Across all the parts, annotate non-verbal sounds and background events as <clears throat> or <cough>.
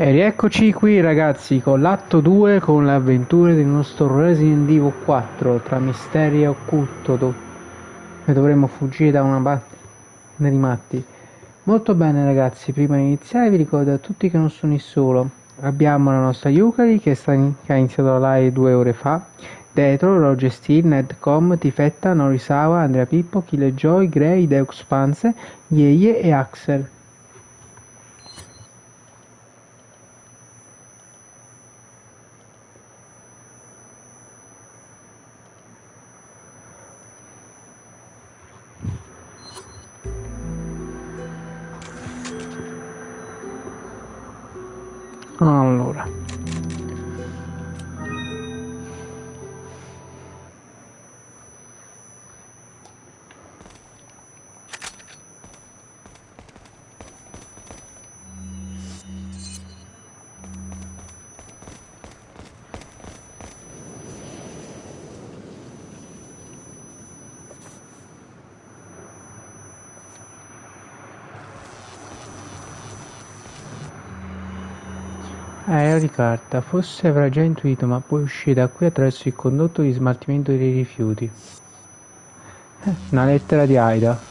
E rieccoci qui ragazzi con l'atto 2 con le avventure del nostro Resident Evil 4 tra misteri e occulto dove dovremmo fuggire da una banda di matti. Molto bene ragazzi, prima di iniziare vi ricordo a tutti che non sono il solo. Abbiamo la nostra Yukari che, in- che ha iniziato la live due ore fa, Detro, Roger Steel, Nedcom, Tifetta, Norisawa, Andrea Pippo, Killjoy, Grey, Deux Panze, Yeye e Axel. Carta, forse avrà già intuito, ma puoi uscire da qui attraverso il condotto di smaltimento dei rifiuti. Eh, Una lettera di Aida.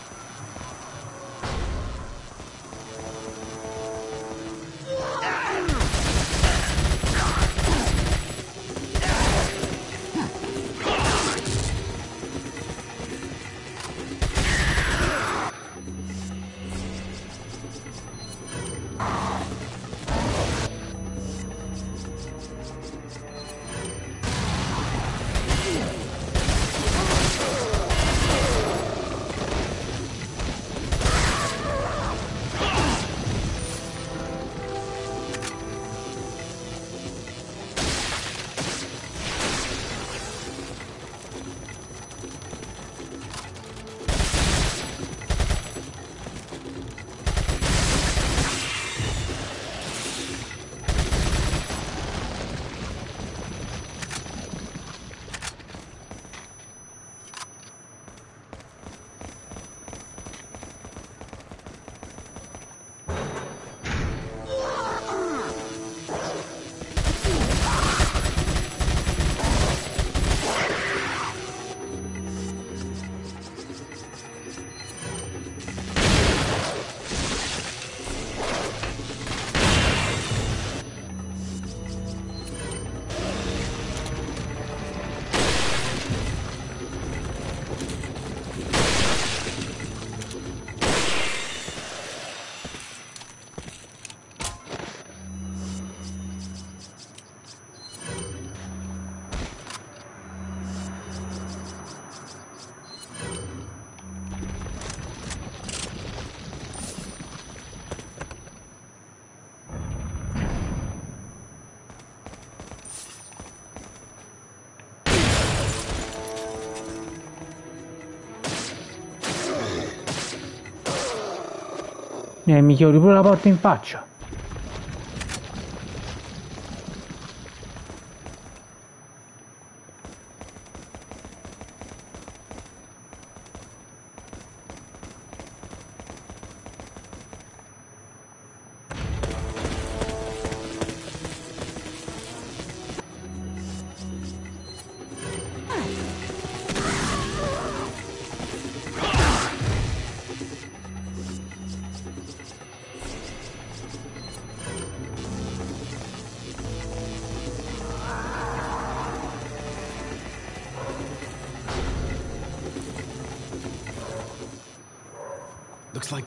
Mi chiudi pure la porta in faccia.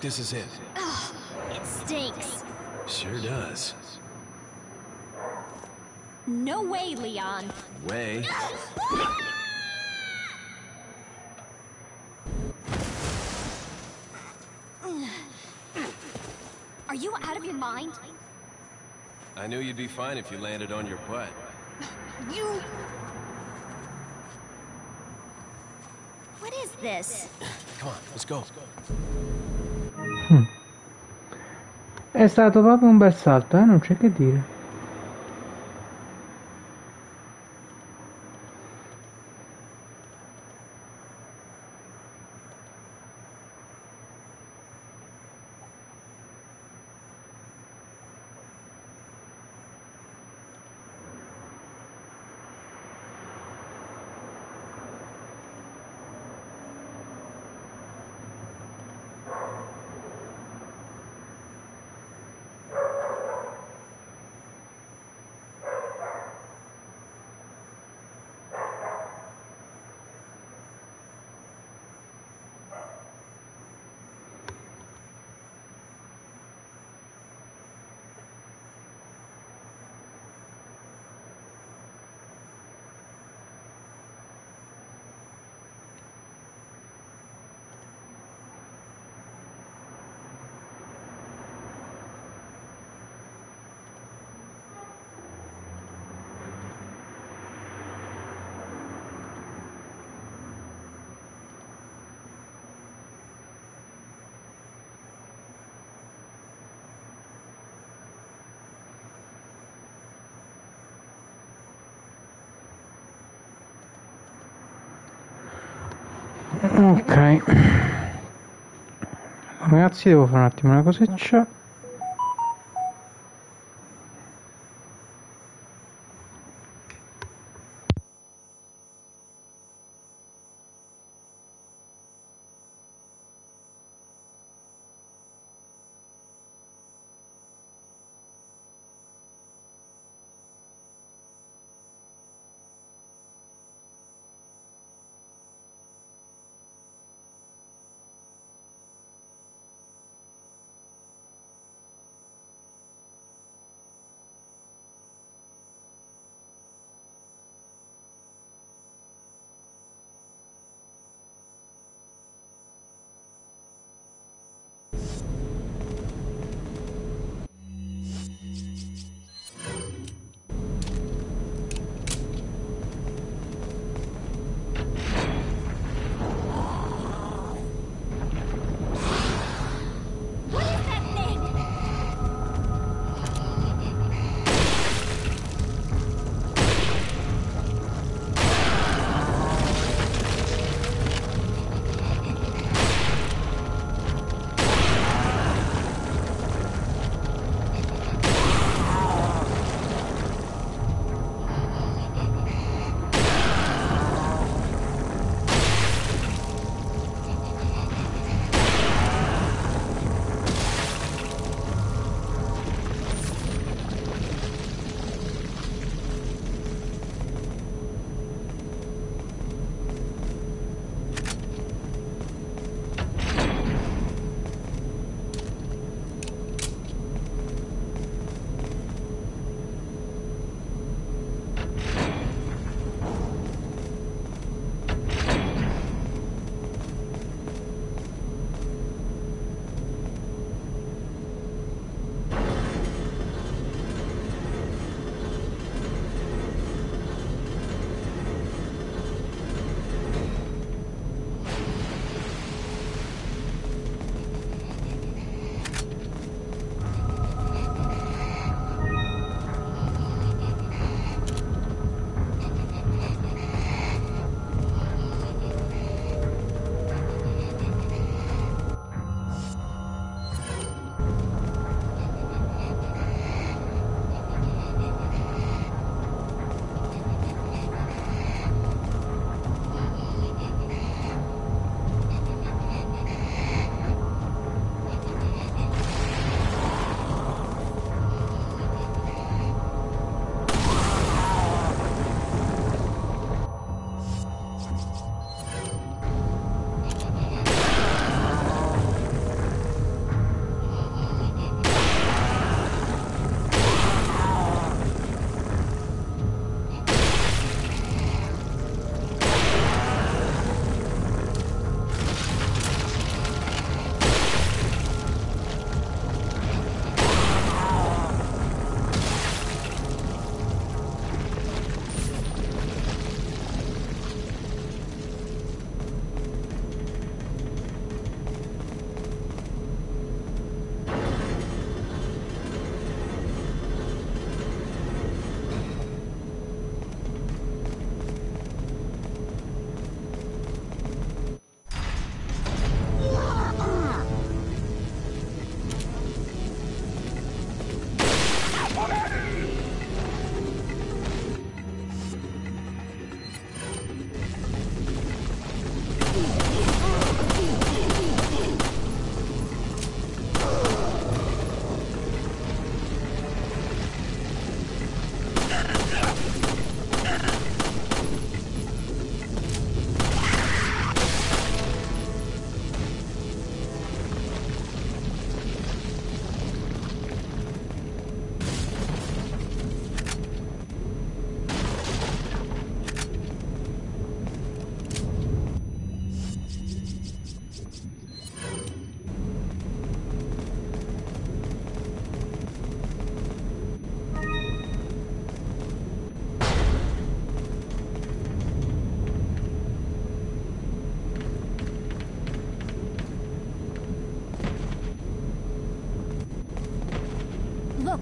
This is it. It stinks. Sure does. No way, Leon. Way. Are you out of your mind? I knew you'd be fine if you landed on your butt. You. What is this? Come on, let's go. let's go. È stato proprio un bel salto, eh? Non c'è che dire. Ok. <clears throat> Ragazzi, devo fare un attimo una cosiccia.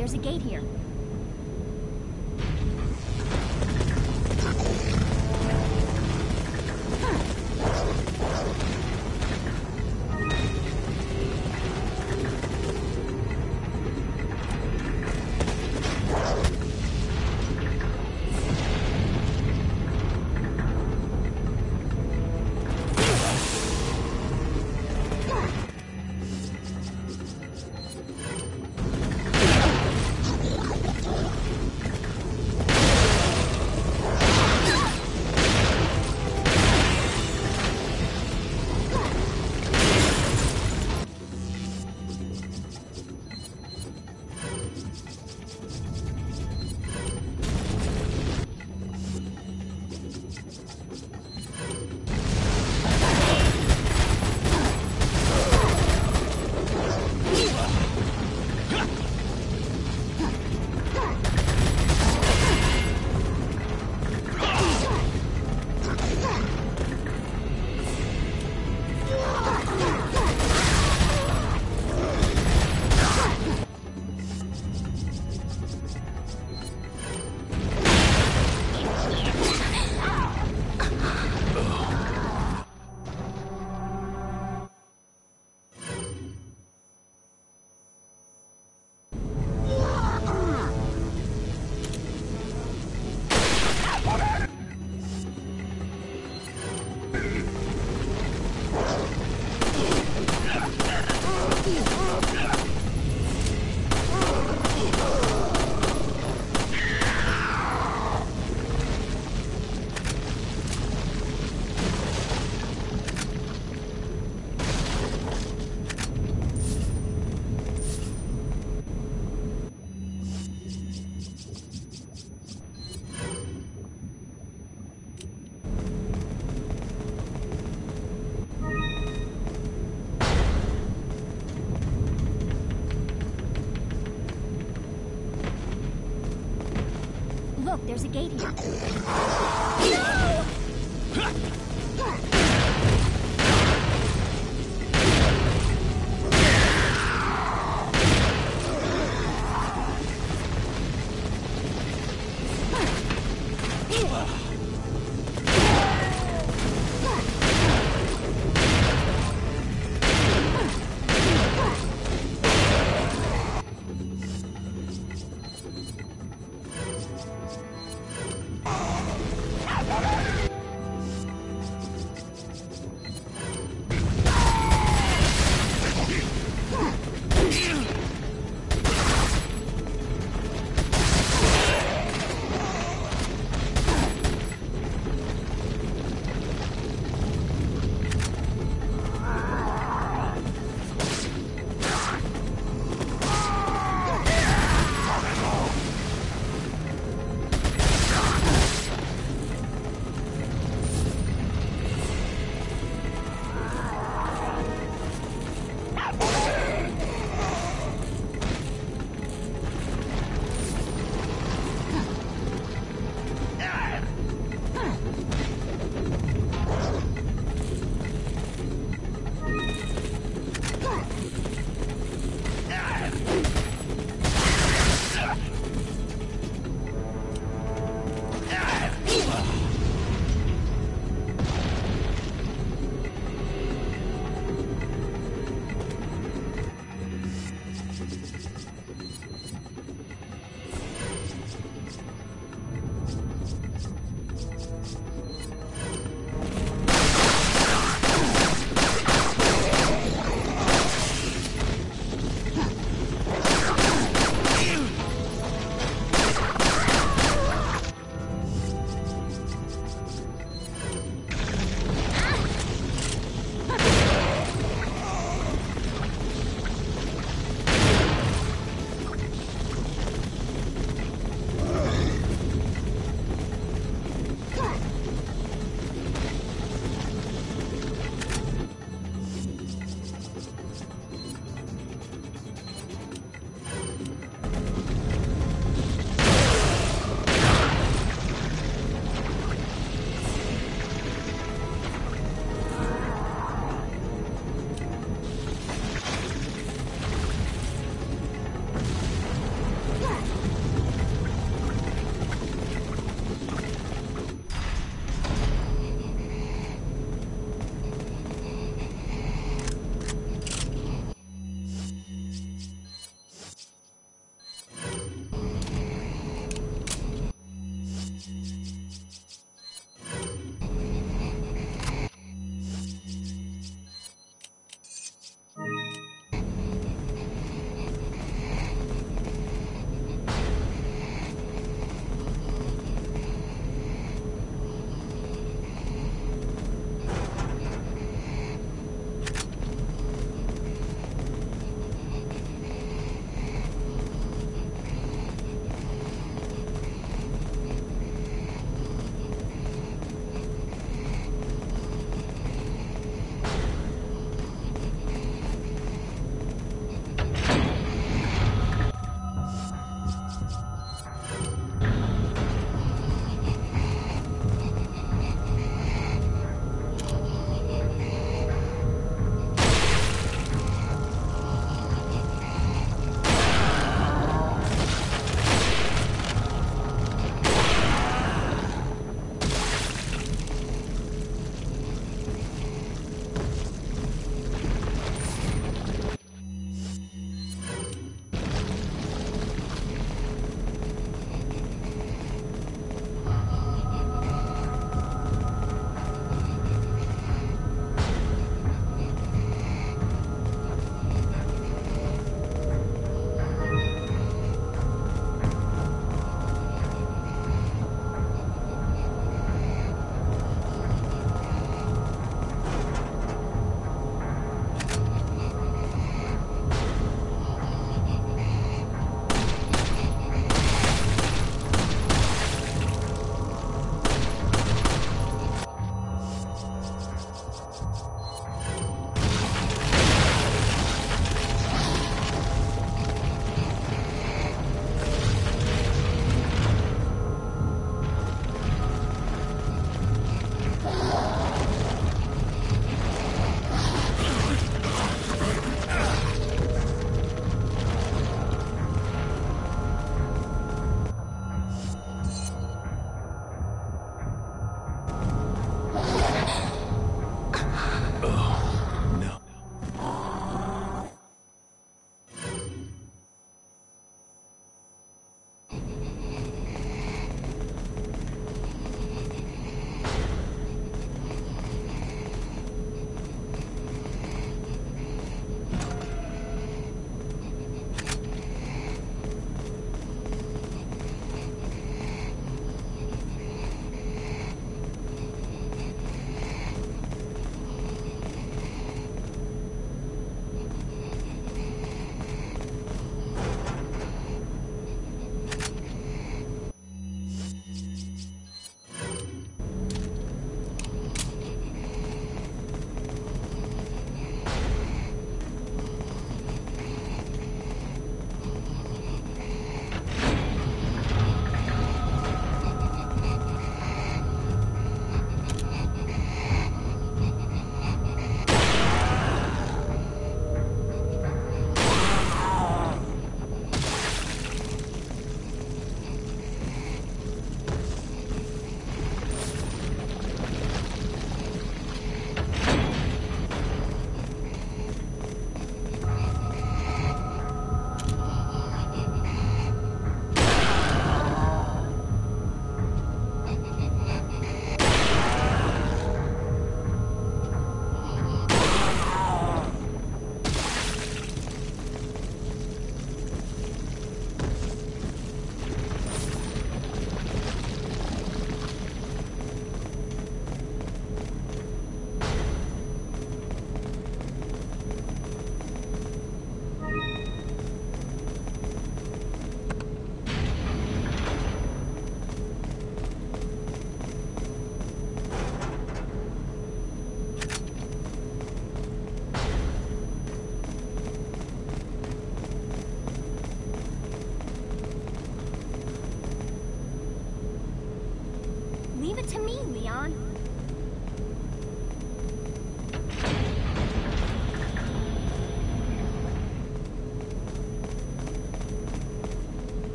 There's a gate here. There's a gate here.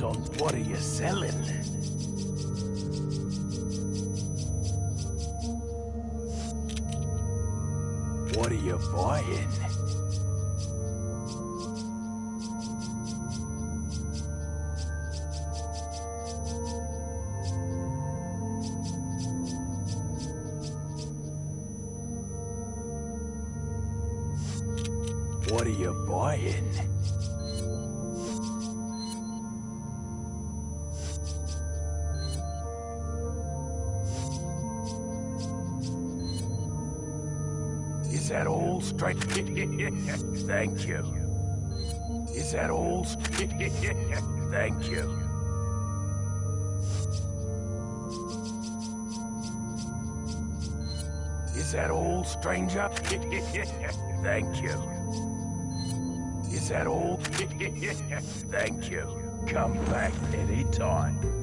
Good. Oh, what are you selling? What are you buying? What are you buying? <laughs> Thank you. Is that all? <laughs> Thank you. Is that all, stranger? <laughs> Thank you. Is that all? Thank you. Come back anytime. Wait.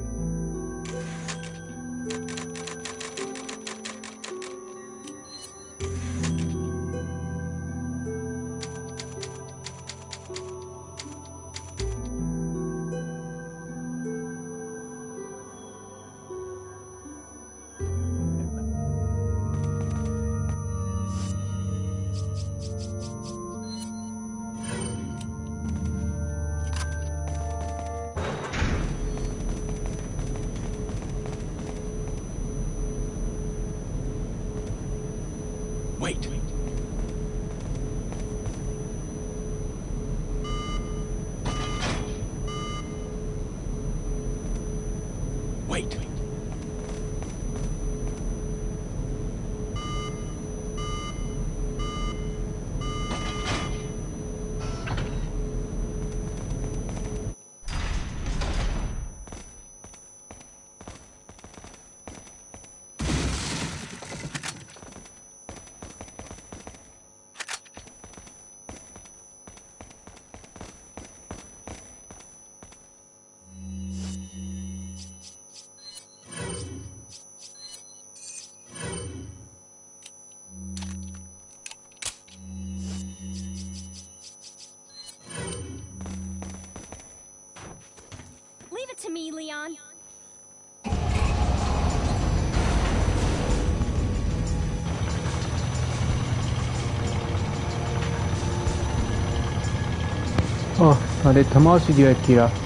Oh, ho detto mo si divertirà. Behind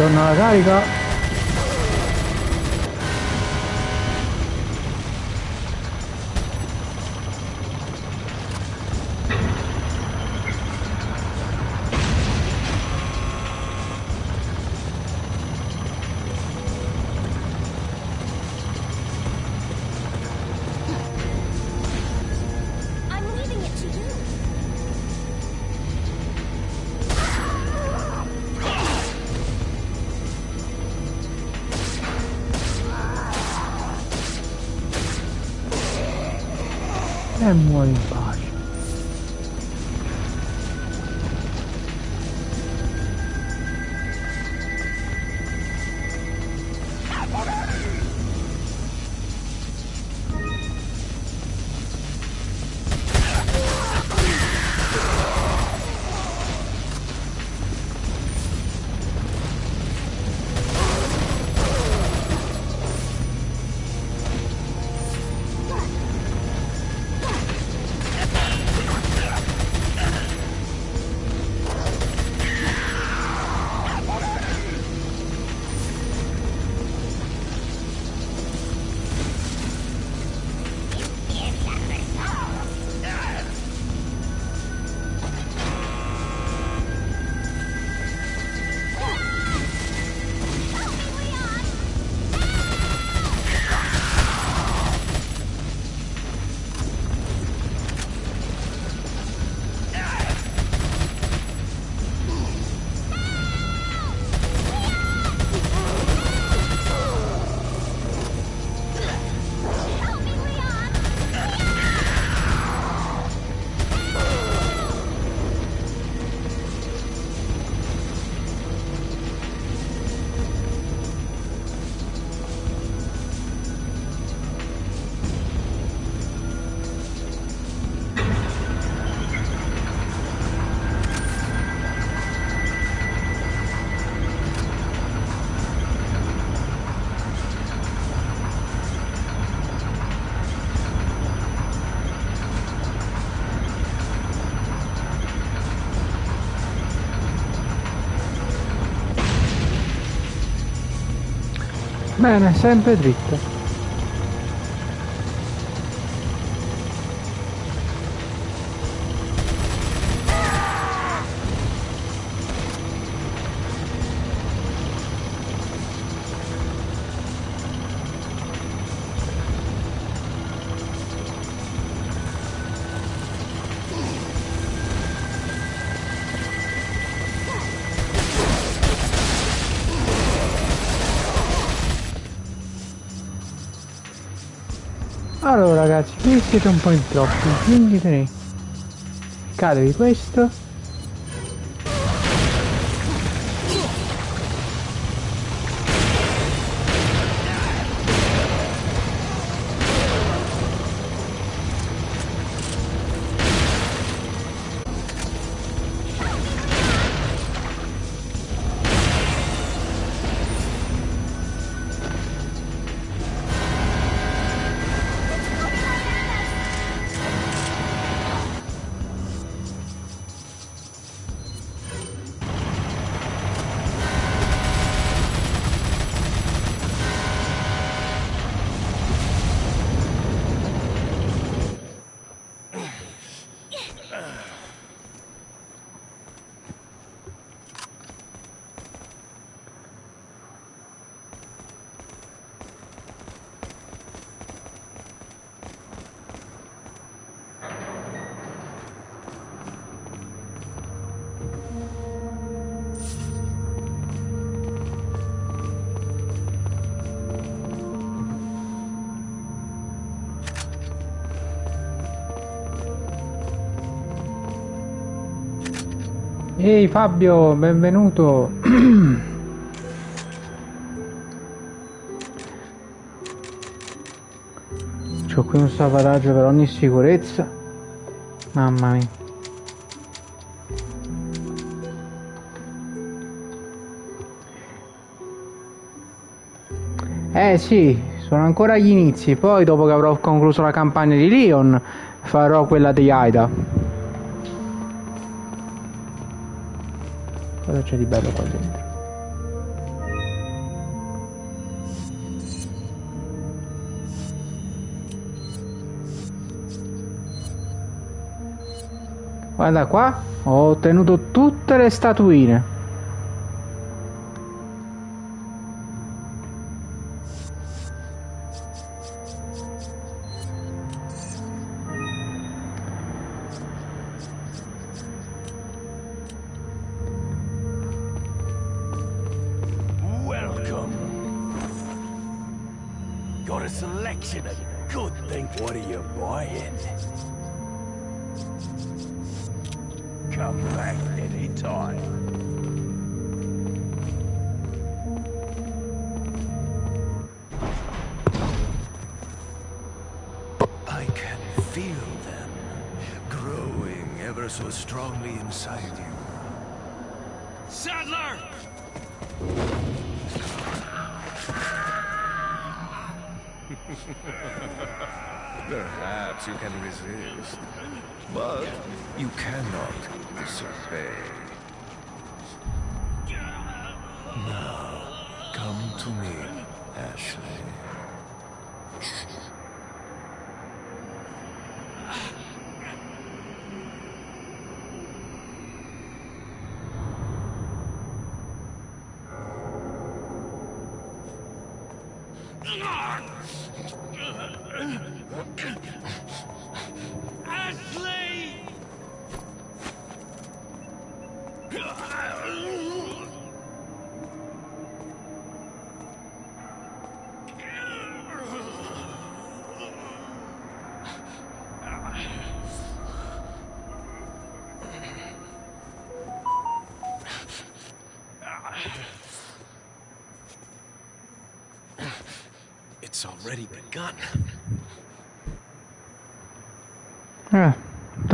と長いが E muori in Bene, sempre dritto. Ragazzi, qui siete un po' in troppi, quindi te Cadevi questo. Ehi Fabio, benvenuto. C'ho qui un salvataggio per ogni sicurezza. Mamma mia. Eh sì, sono ancora agli inizi, poi dopo che avrò concluso la campagna di Leon farò quella di Aida. cosa c'è di bello qua dentro. Guarda qua, ho ottenuto tutte le statuine.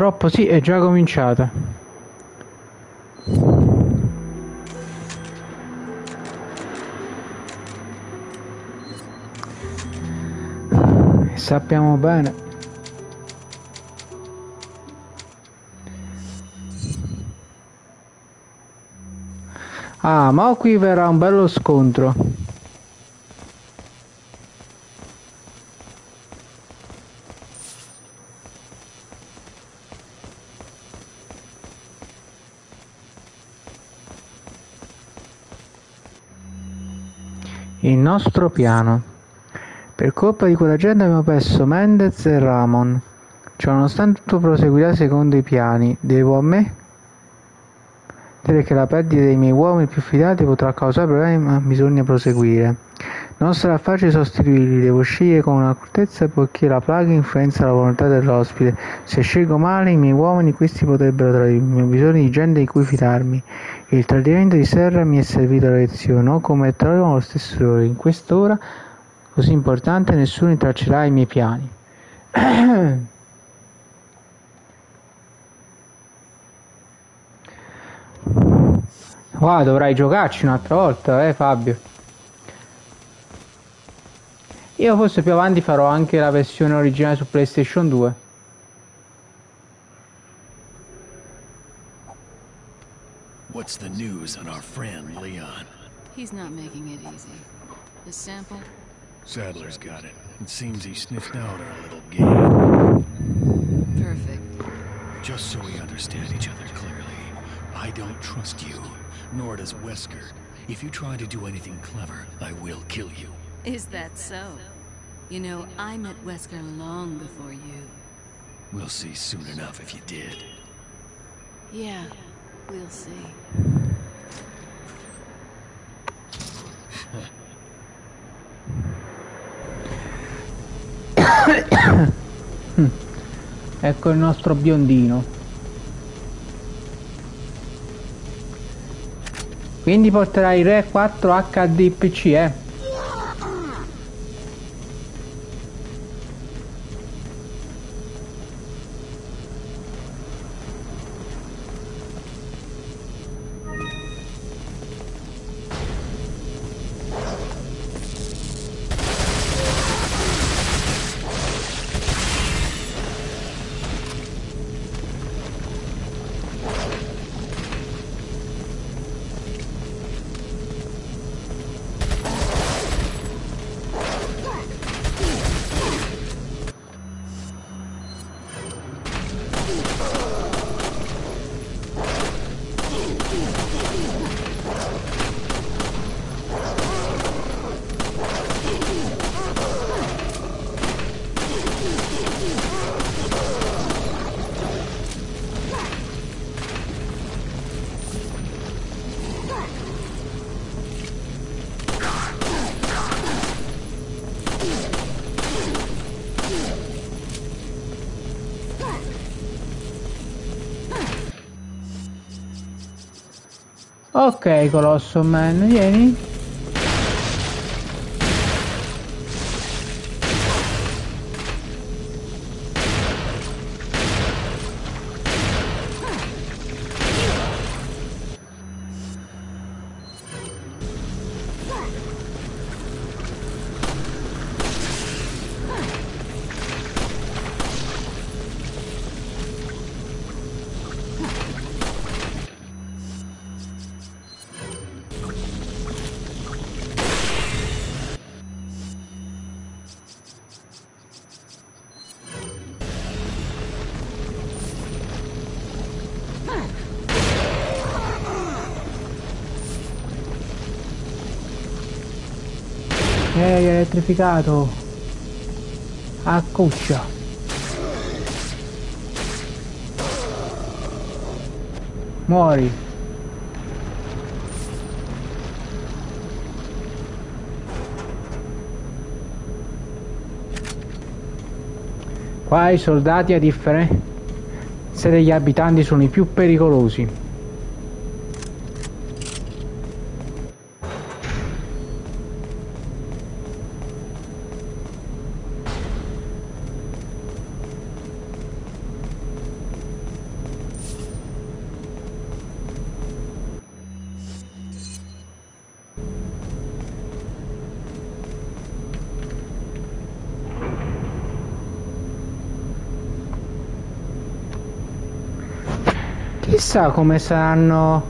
Troppo sì, è già cominciata. Sappiamo bene. Ah, ma qui verrà un bello scontro. Il nostro piano. Per colpa di quella gente abbiamo perso Mendez e Ramon. Ciononostante tutto proseguirà secondo i piani. Devo a me? Dire che la perdita dei miei uomini più fidati potrà causare problemi, ma bisogna proseguire. Non sarà facile sostituirli, devo scegliere con accortezza poiché la plaga influenza la volontà dell'ospite. Se scelgo male i miei uomini, questi potrebbero tradirmi. Ho bisogno di gente di cui fidarmi. Il tradimento di Serra mi è servito la lezione, non commetterò lo stesso errore. In quest'ora così importante nessuno intraccerà i miei piani. <coughs> Qua dovrai giocarci un'altra volta, eh Fabio. Io forse più avanti farò anche la versione originale su PlayStation 2. What's the news on our friend Leon? He's not making it easy. The sample? Sadler's got it. It seems he sniffed out our little game. Perfect. Just so we understand each other clearly, I don't trust you, nor does Wesker. If you try to do anything clever, I will kill you. Is that so? You know, I met Wesker long before you. We'll see soon enough if you did. Yeah, we'll see. <coughs> Ecco il nostro biondino. Quindi porterai Re 4 HD PC, eh? Colosso Man, vieni. Ehi, elettrificato. A cuccia. Muori. Qua i soldati a differenza degli abitanti sono i più pericolosi. Chissà come saranno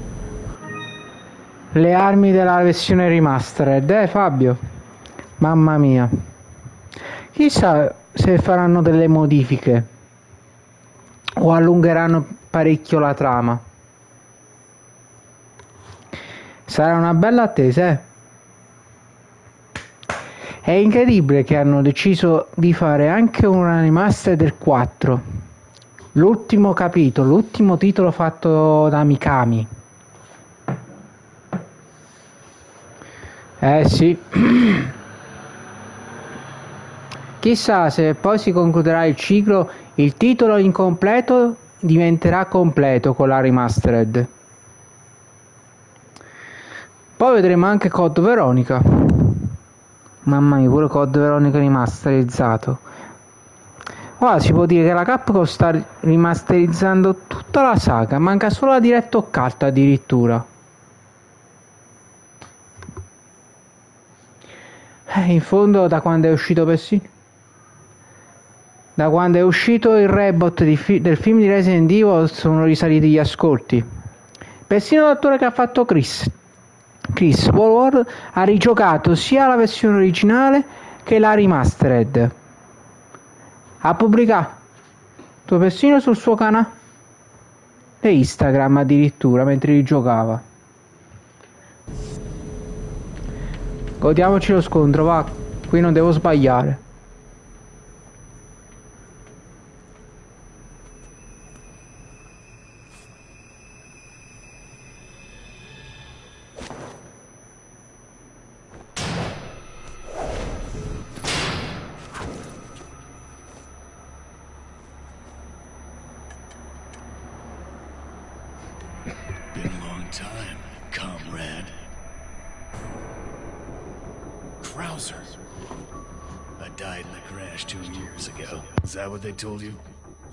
le armi della versione remastered, eh Fabio? Mamma mia. Chissà se faranno delle modifiche o allungheranno parecchio la trama. Sarà una bella attesa, eh? È incredibile che hanno deciso di fare anche una remaster del 4 l'ultimo capitolo, l'ultimo titolo fatto da Mikami. Eh sì. <clears throat> Chissà se poi si concluderà il ciclo, il titolo incompleto diventerà completo con la remastered. Poi vedremo anche Code Veronica. Mamma mia, pure Code Veronica rimasterizzato. Ora si può dire che la Capcom sta rimasterizzando tutta la saga, manca solo la diretta occult addirittura. Eh, in fondo da quando è uscito Persino da quando è uscito il reboot fi- del film di Resident Evil sono risaliti gli ascolti. Persino l'attore che ha fatto Chris, Chris Walward, ha rigiocato sia la versione originale che la remastered ha pubblicato persino sul suo canale Instagram addirittura mentre giocava. Godiamoci lo scontro, va, qui non devo sbagliare.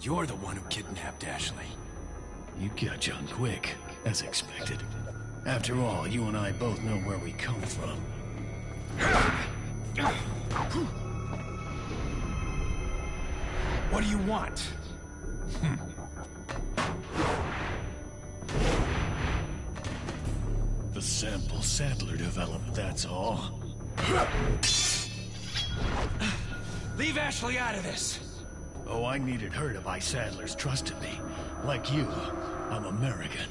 You're the one who kidnapped Ashley. You got John quick, as expected. After all, you and I both know where we come from. What do you want? Hmm. The sample Sadler developed, that's all. Leave Ashley out of this! Oh, I needed her to buy Sadler's trust in me. Like you, I'm American.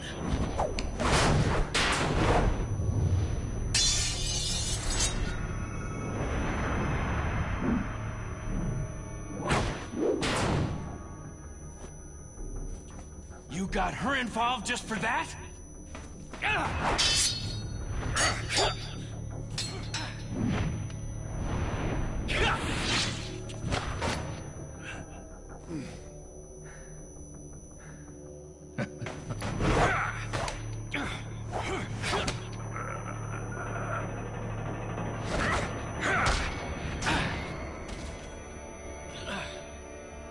You got her involved just for that? <laughs>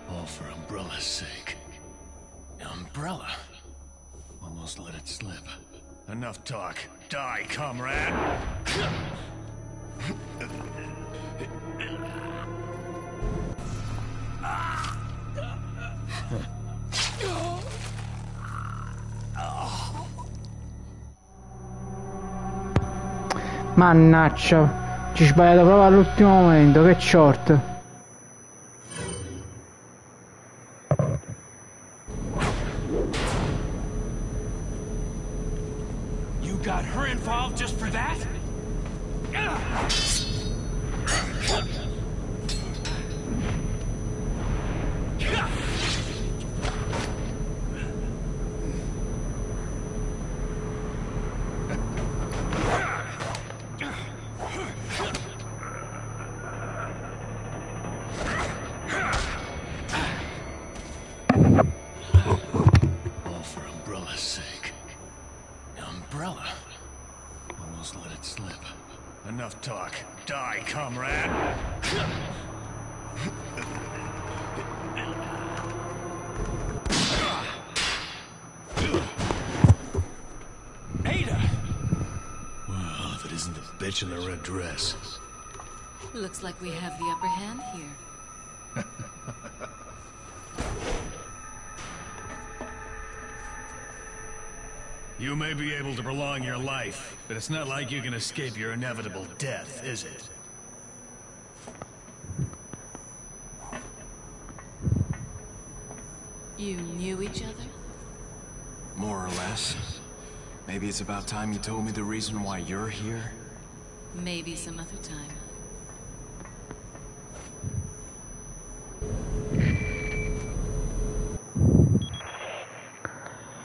All for Umbrella's sake. Umbrella? Almost let it slip. Enough talk. Die, comrade! Mannaccia, ci sbagliato proprio all'ultimo momento, che short. Umbrella? Almost let it slip. Enough talk. Die, comrade! Ada! Well, if it isn't the bitch in the red dress. Looks like we have the upper hand here. You may be able to prolong your life, but it's not like you can escape your inevitable death, is it? You knew each other? More or less. Maybe it's about time you told me the reason why you're here. Maybe some other time.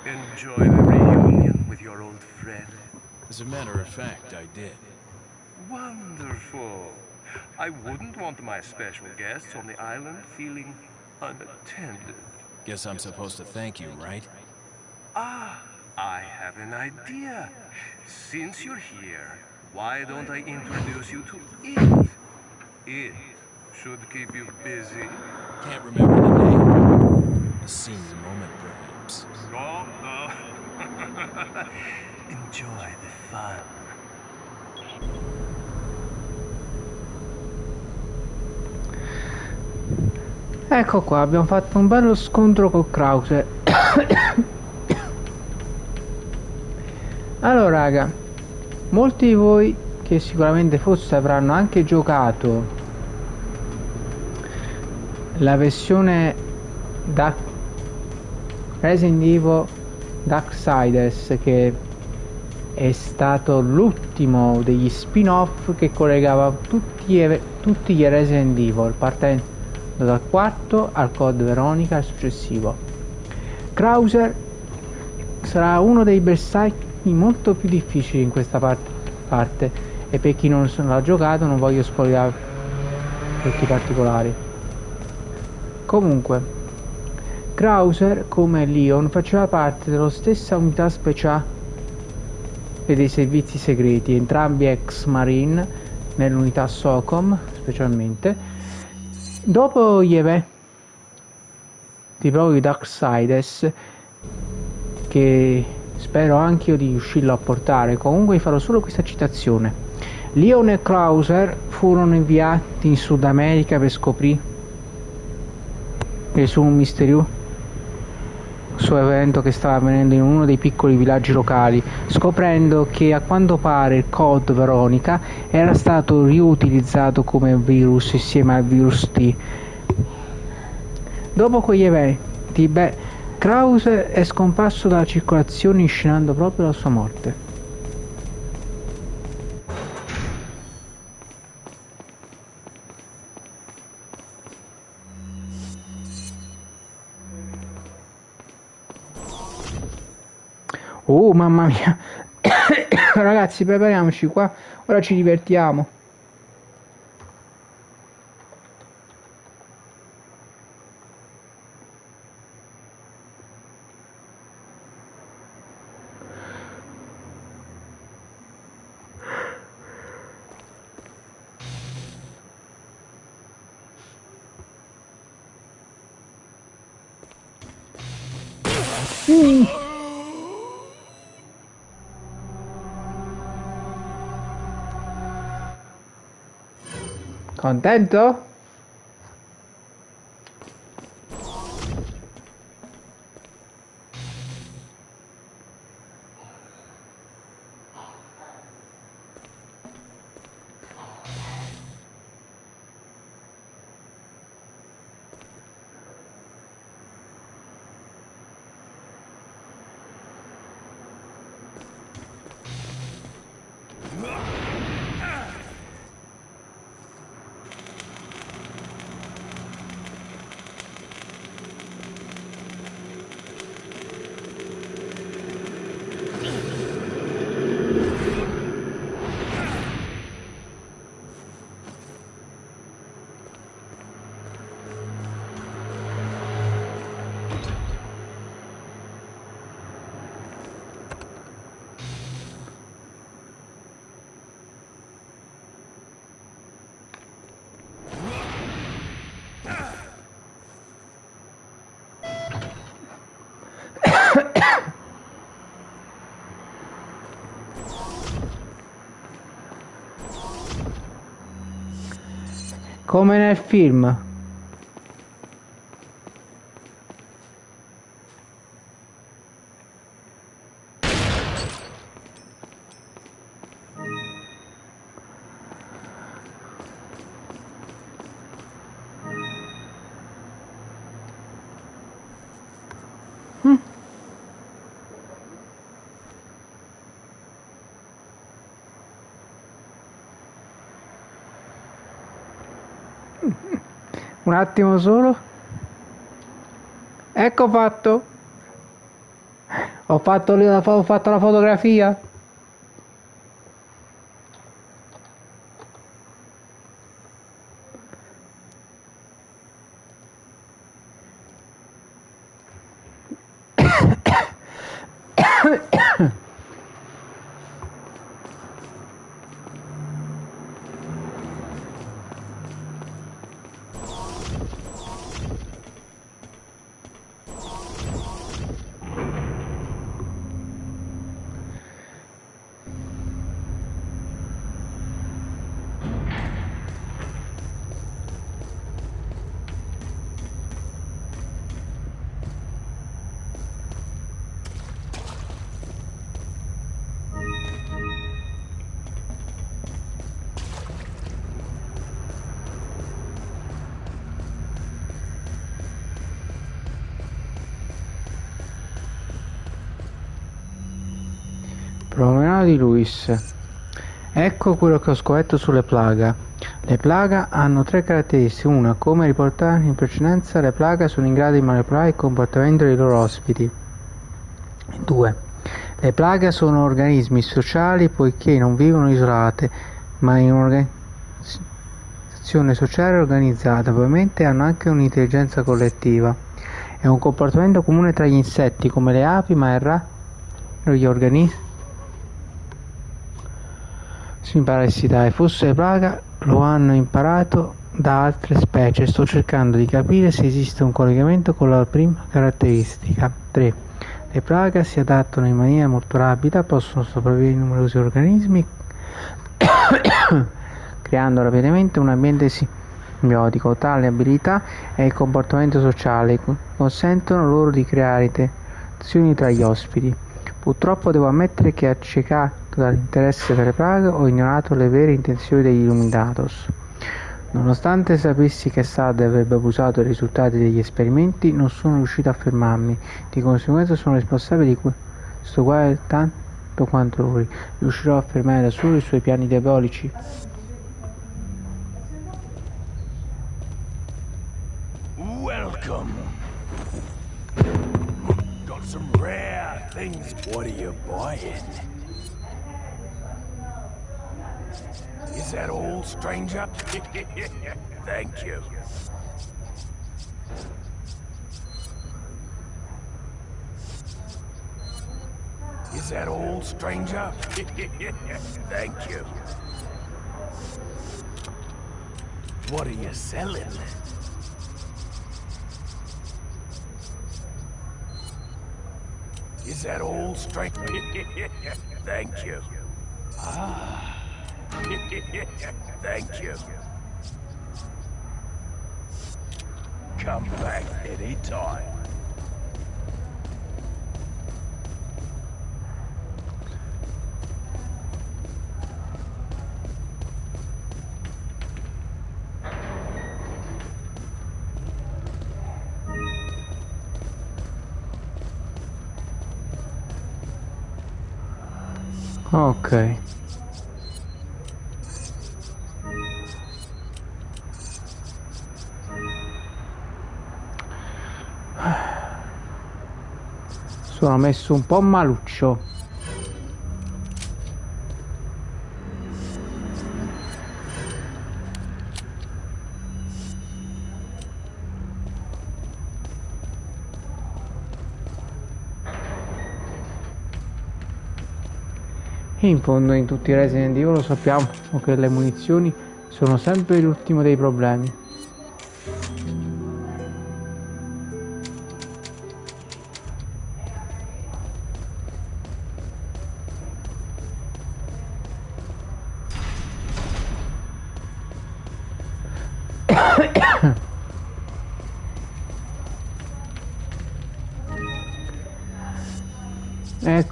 Enjoy the reunion with your old friend. As a matter of fact, I did. Wonderful. I wouldn't want my special guests on the island feeling unattended. Guess I'm supposed to thank you, right? Ah, I have an idea. Since you're here, why don't I introduce you to it? It should keep you busy. Can't remember the name. A senior moment, perhaps. Oh, <laughs> oh. Enjoy the fun. Ecco qua, abbiamo fatto un bello scontro con Krause. allora, raga, molti di voi che sicuramente forse avranno anche giocato la versione da Resident Evil Darksiders che è stato l'ultimo degli spin-off che collegava tutti, tutti gli Resident Evil partendo dal quarto al Code Veronica successivo. Krauser sarà uno dei bersagli molto più difficili in questa parte, parte e per chi non l'ha giocato non voglio spoilerare tutti i particolari. Comunque, Krauser come Leon faceva parte della stessa unità speciale e dei servizi segreti, entrambi ex marine nell'unità SOCOM specialmente. Dopo gli eventi proprio di Darksiders, che spero anche io di riuscirlo a portare, comunque farò solo questa citazione. Leon e Krauser furono inviati in Sud America per scoprire su un misterioso suo evento che stava avvenendo in uno dei piccoli villaggi locali, scoprendo che a quanto pare il Code Veronica era stato riutilizzato come virus insieme al virus T. Dopo quegli eventi, beh, Krause è scomparso dalla circolazione inscenando proprio la sua morte. Oh mamma mia. <coughs> Ragazzi, prepariamoci qua. Ora ci divertiamo. Mm. Contento? Come nel film. Un attimo solo. Ecco fatto. Ho fatto, la ho fatto la fotografia. Ecco quello che ho scoperto sulle plaga. Le plaga hanno tre caratteristiche. Una, come riportato in precedenza, le plaga sono in grado di manipolare il comportamento dei loro ospiti. 2. Le plaga sono organismi sociali poiché non vivono isolate, ma in un'organizzazione sociale organizzata, probabilmente hanno anche un'intelligenza collettiva. È un comportamento comune tra gli insetti come le api, ma raro gli organismi si impara a citare fosse plaga lo hanno imparato da altre specie. Sto cercando di capire se esiste un collegamento con la prima caratteristica. 3 le plaga si adattano in maniera molto rapida possono sopravvivere in numerosi organismi <coughs> creando rapidamente un ambiente simbiotico tale abilità e il comportamento sociale consentono loro di creare interazioni tra gli ospiti. Purtroppo devo ammettere che accecato dall'interesse per plaghe ho ignorato le vere intenzioni degli Illuminatos. Nonostante sapessi che Sad avrebbe abusato dei risultati degli esperimenti, non sono riuscito a fermarmi. Di conseguenza sono responsabile di questo guai tanto quanto lui. Riuscirò a fermare da solo i suoi piani diabolici? Welcome. Got some rare things. What are you buying? Is that all, stranger? <laughs> Thank you. Is that all, stranger? <laughs> Thank you. What are you selling? Is that all, stranger? <laughs> Thank you. Ah. <laughs> Thank you. come back anytime. Ok. Sono messo un po' maluccio. In fondo in tutti i Resident Evil lo sappiamo che le munizioni sono sempre l'ultimo dei problemi.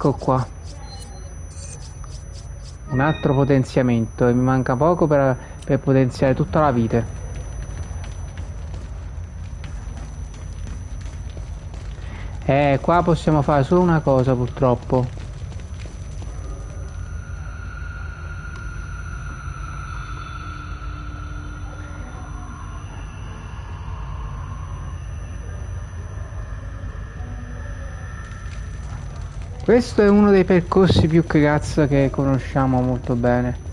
Ecco qua. Un altro potenziamento e mi manca poco per, per potenziare tutta la vite. Eh qua possiamo fare solo una cosa purtroppo Questo è uno dei percorsi più cazzo che conosciamo molto bene.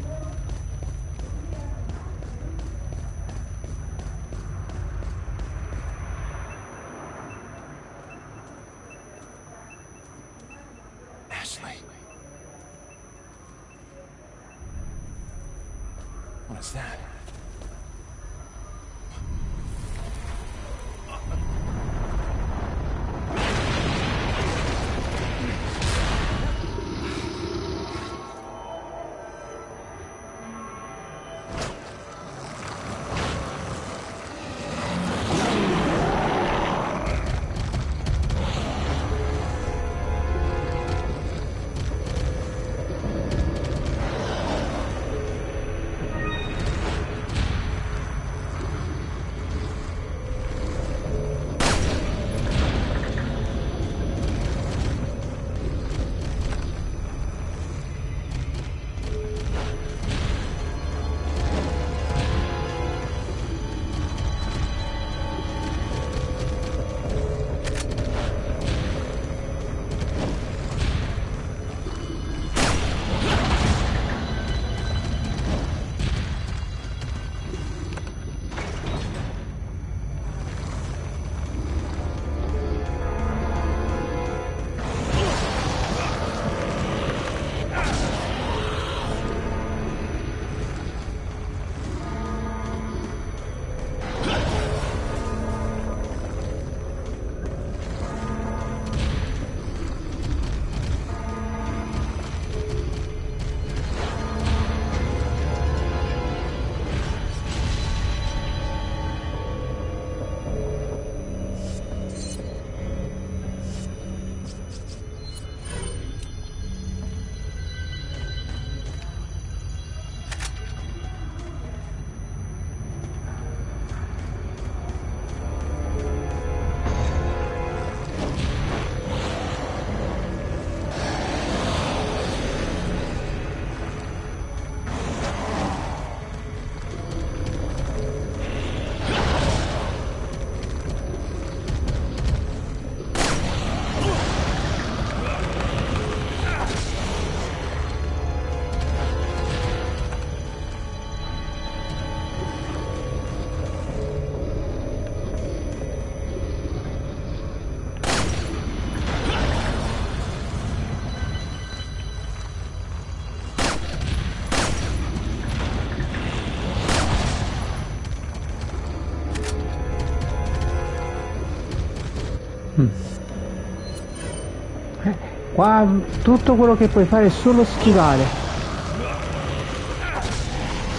Qua tutto quello che puoi fare è solo schivare.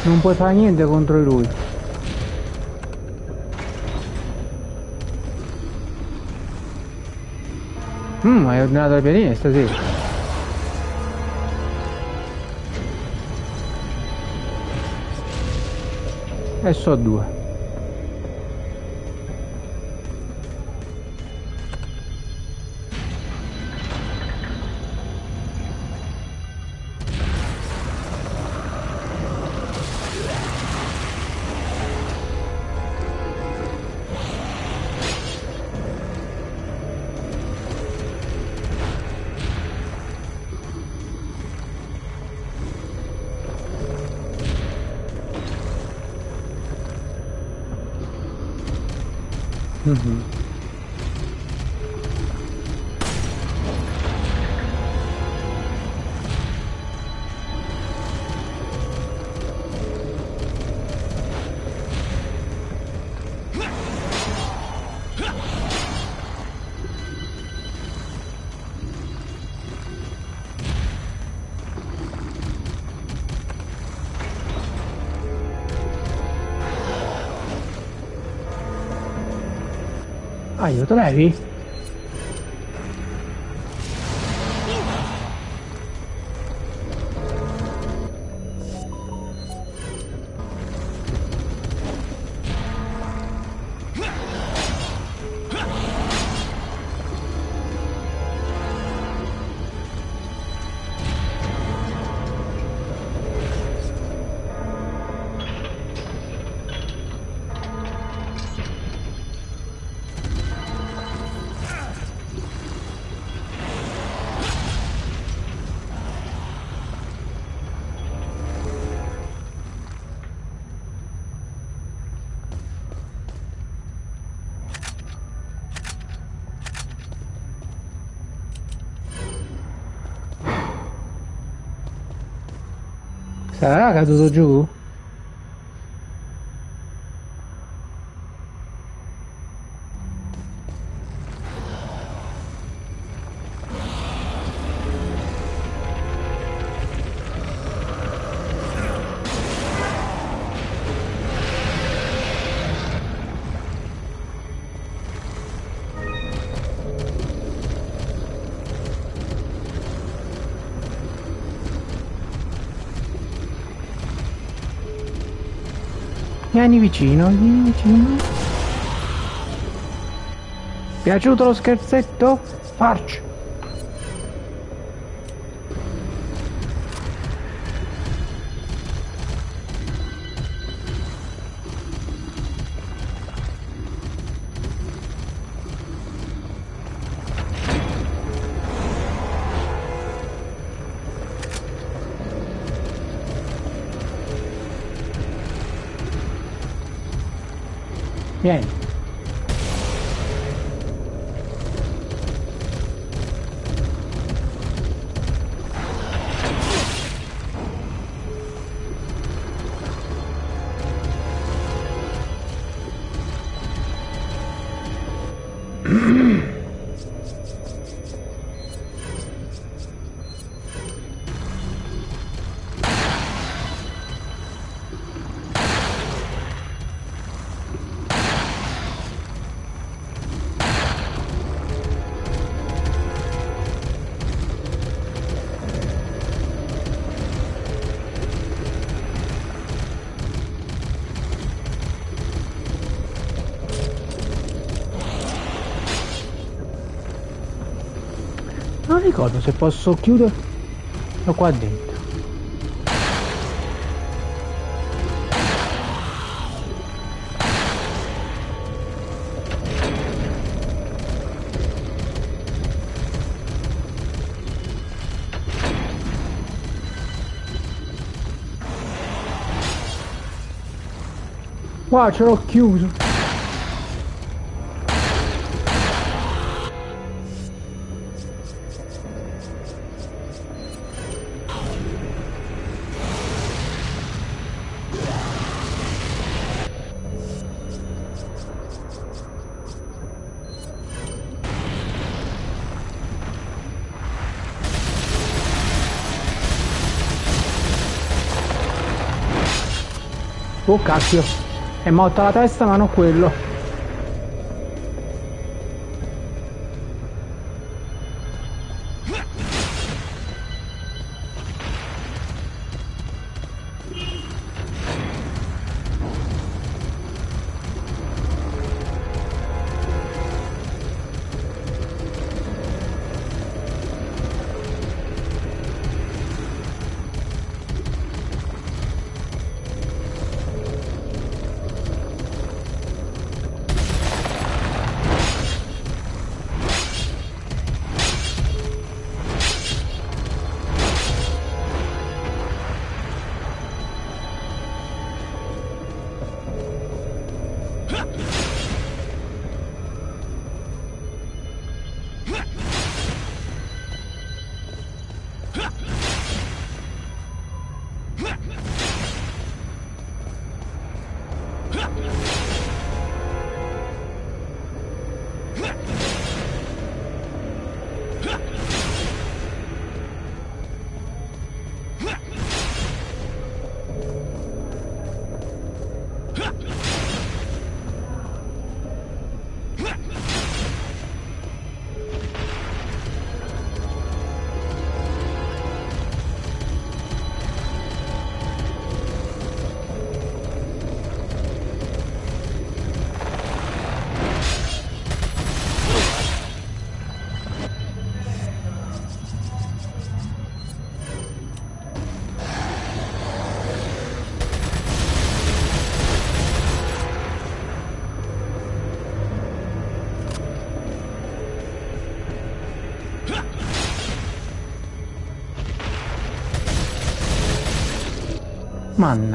Non puoi fare niente contro lui. Mmm, hai ordinato le pianine stasera. E so due. Mm-hmm. Aiuto, levi? Sarà caduto giù? Vicino, vieni vicino. Piaciuto lo scherzetto? Farci. Ricordo se posso chiuderlo qua dentro. Qua ce l'ho chiuso. Oh cacchio, è morta la testa ma non quello. Mann.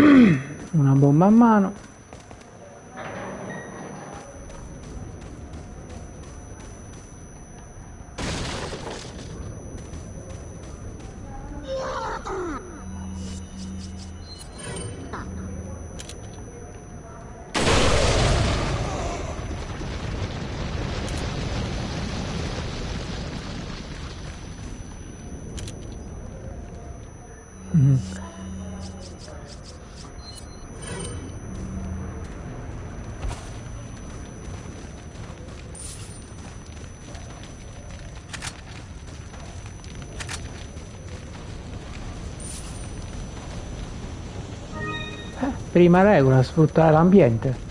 <clears throat> Una bomba a mano. Prima regola, sfruttare l'ambiente.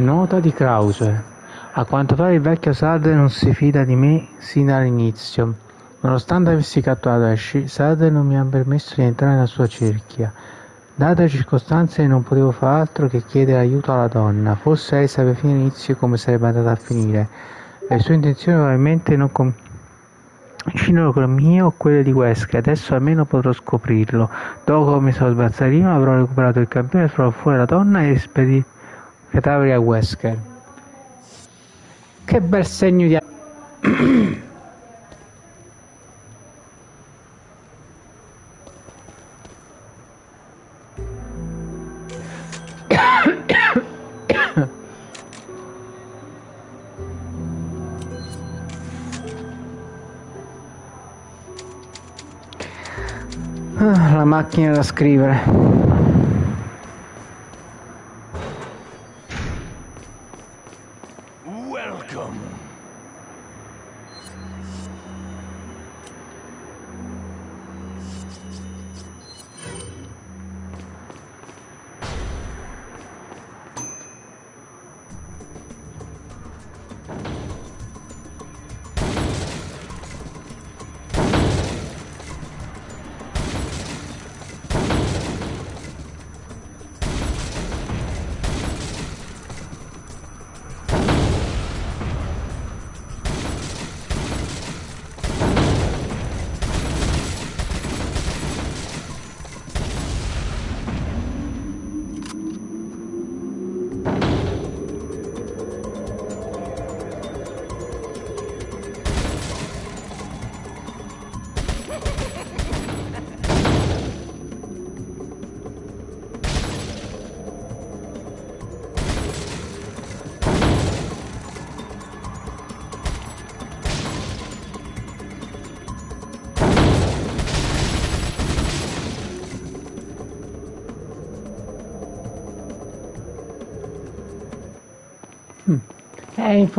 Nota di Krause. A quanto pare il vecchio Sade non si fida di me sin dall'inizio. Nonostante avessi catturato Ash, Sade non mi ha permesso di entrare nella sua cerchia. Date le circostanze non potevo far altro che chiedere aiuto alla donna. Forse lei sapeva fin dall'inizio come sarebbe andata a finire. Le sue intenzioni probabilmente non coincidono con le mie o quelle di Wesker. Adesso almeno potrò scoprirlo. Dopo come sono sbalzato avrò recuperato il campione, farò fuori la donna e spedire cadavere a Wesker. Che bel segno di... <coughs> Ah, la macchina da scrivere.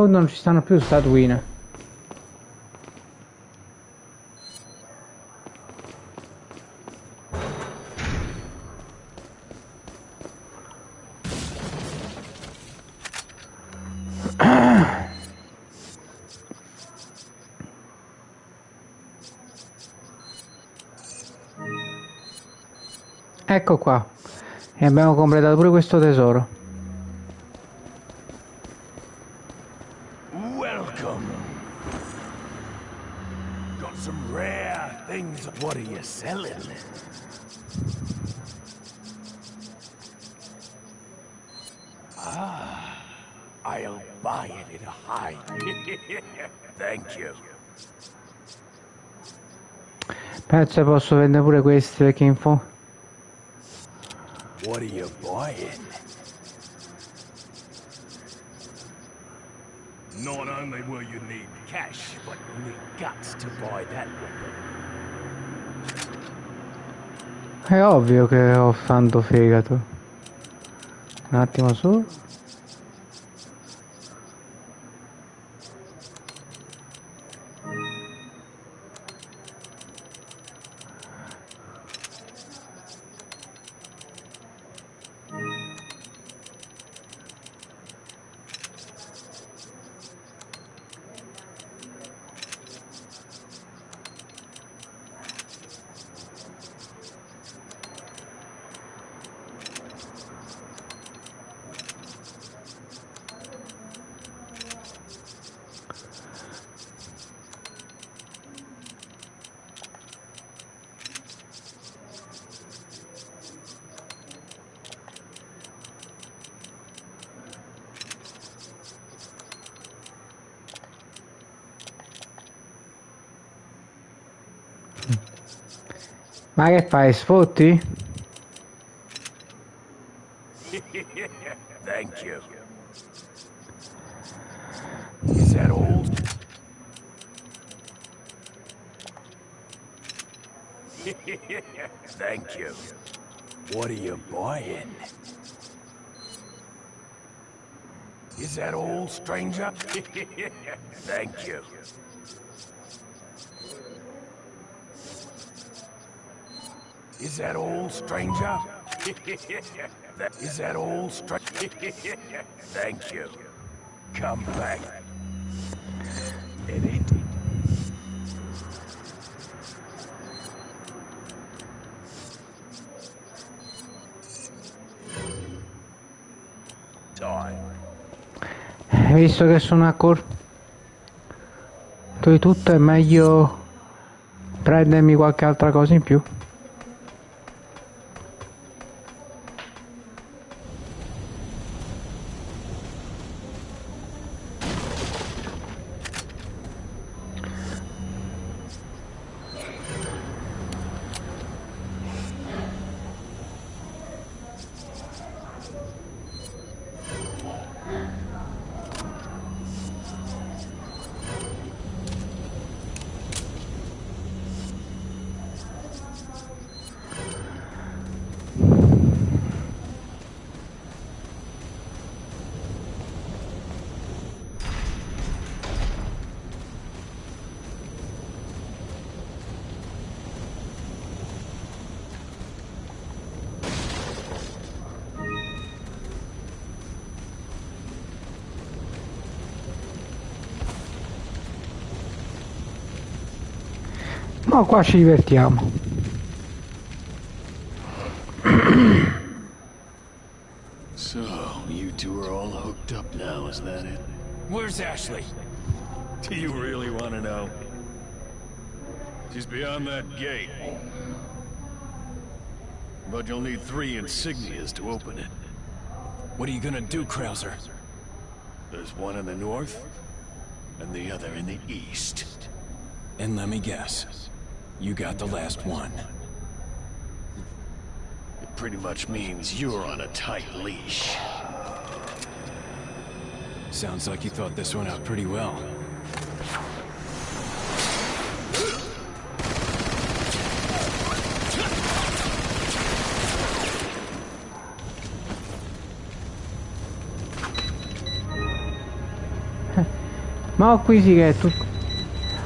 Fondo non ci stanno più statuine. Ecco qua. E abbiamo completato pure questo tesoro. Che posso vendere pure questi perché in fondo... What are you buying? Not only will you need cash, but you'll need guts to buy that weapon. È ovvio che ho tanto fegato. Un attimo su. Ma che fai, sfotti? <laughs> Thank you. Is that all? <laughs> Thank you. What are you buying? Is that all, stranger? <laughs> Thank you. Is that all, stranger? <laughs> Is that all, stranger? <laughs> Thank you. Come back. Edit. Time. Visto che sono a corto di tutto è meglio prendermi qualche altra cosa in più. Ma qua ci divertiamo. So, you two are all hooked up now, is that it? Where's Ashley? <laughs> Do you really want to know? She's beyond that gate. But you'll need three insignias to open it. What are you gonna do, Krauser? There's one in the north, and the other in the east. And let me guess. You got the last one. It pretty much means you're on a tight leash. Sounds like you thought this one out pretty well. Ma qui sì che è tutto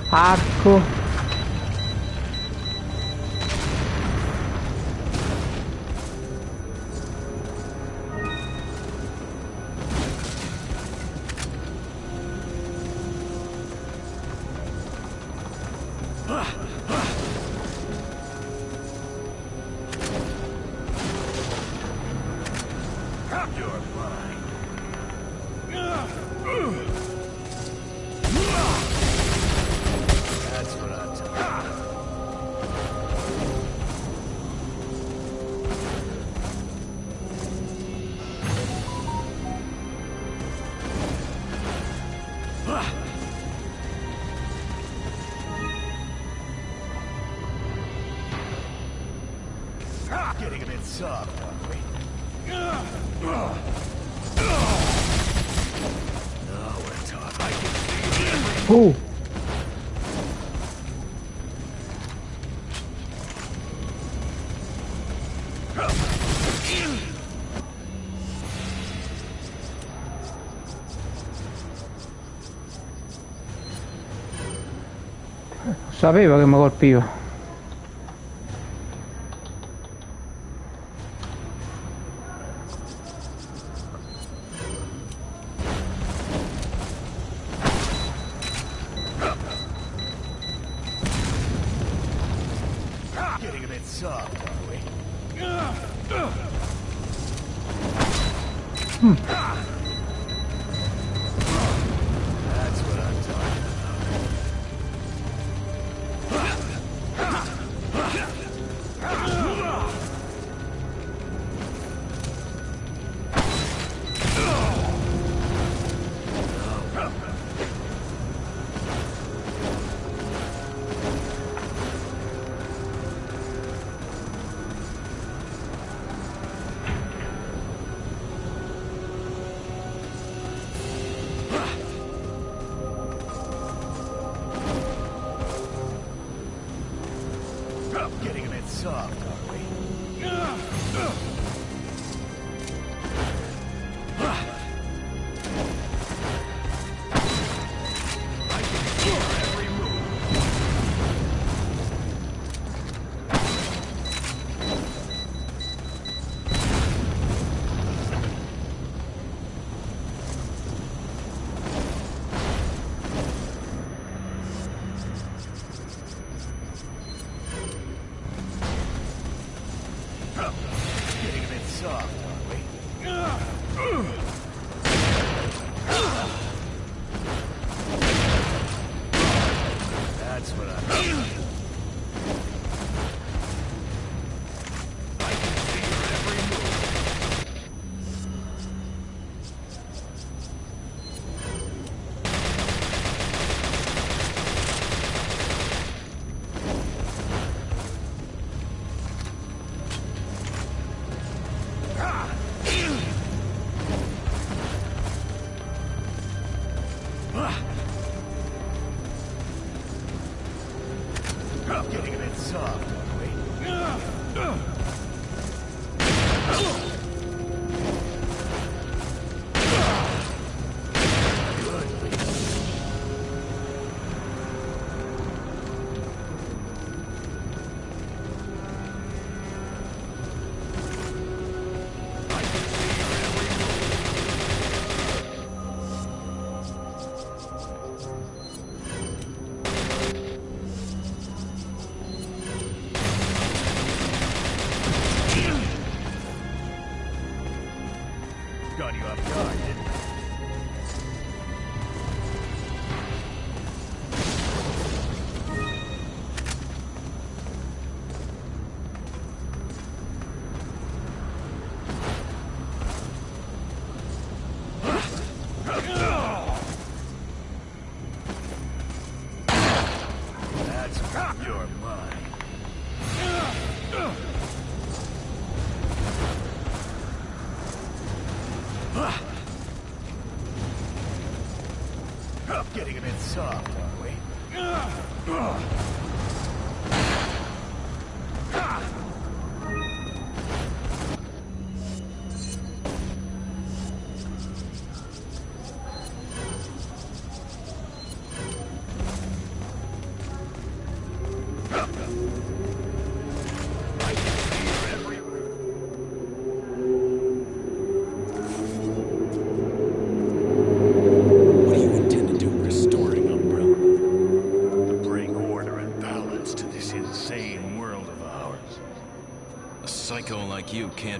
arco. Sapevo che mi colpiva.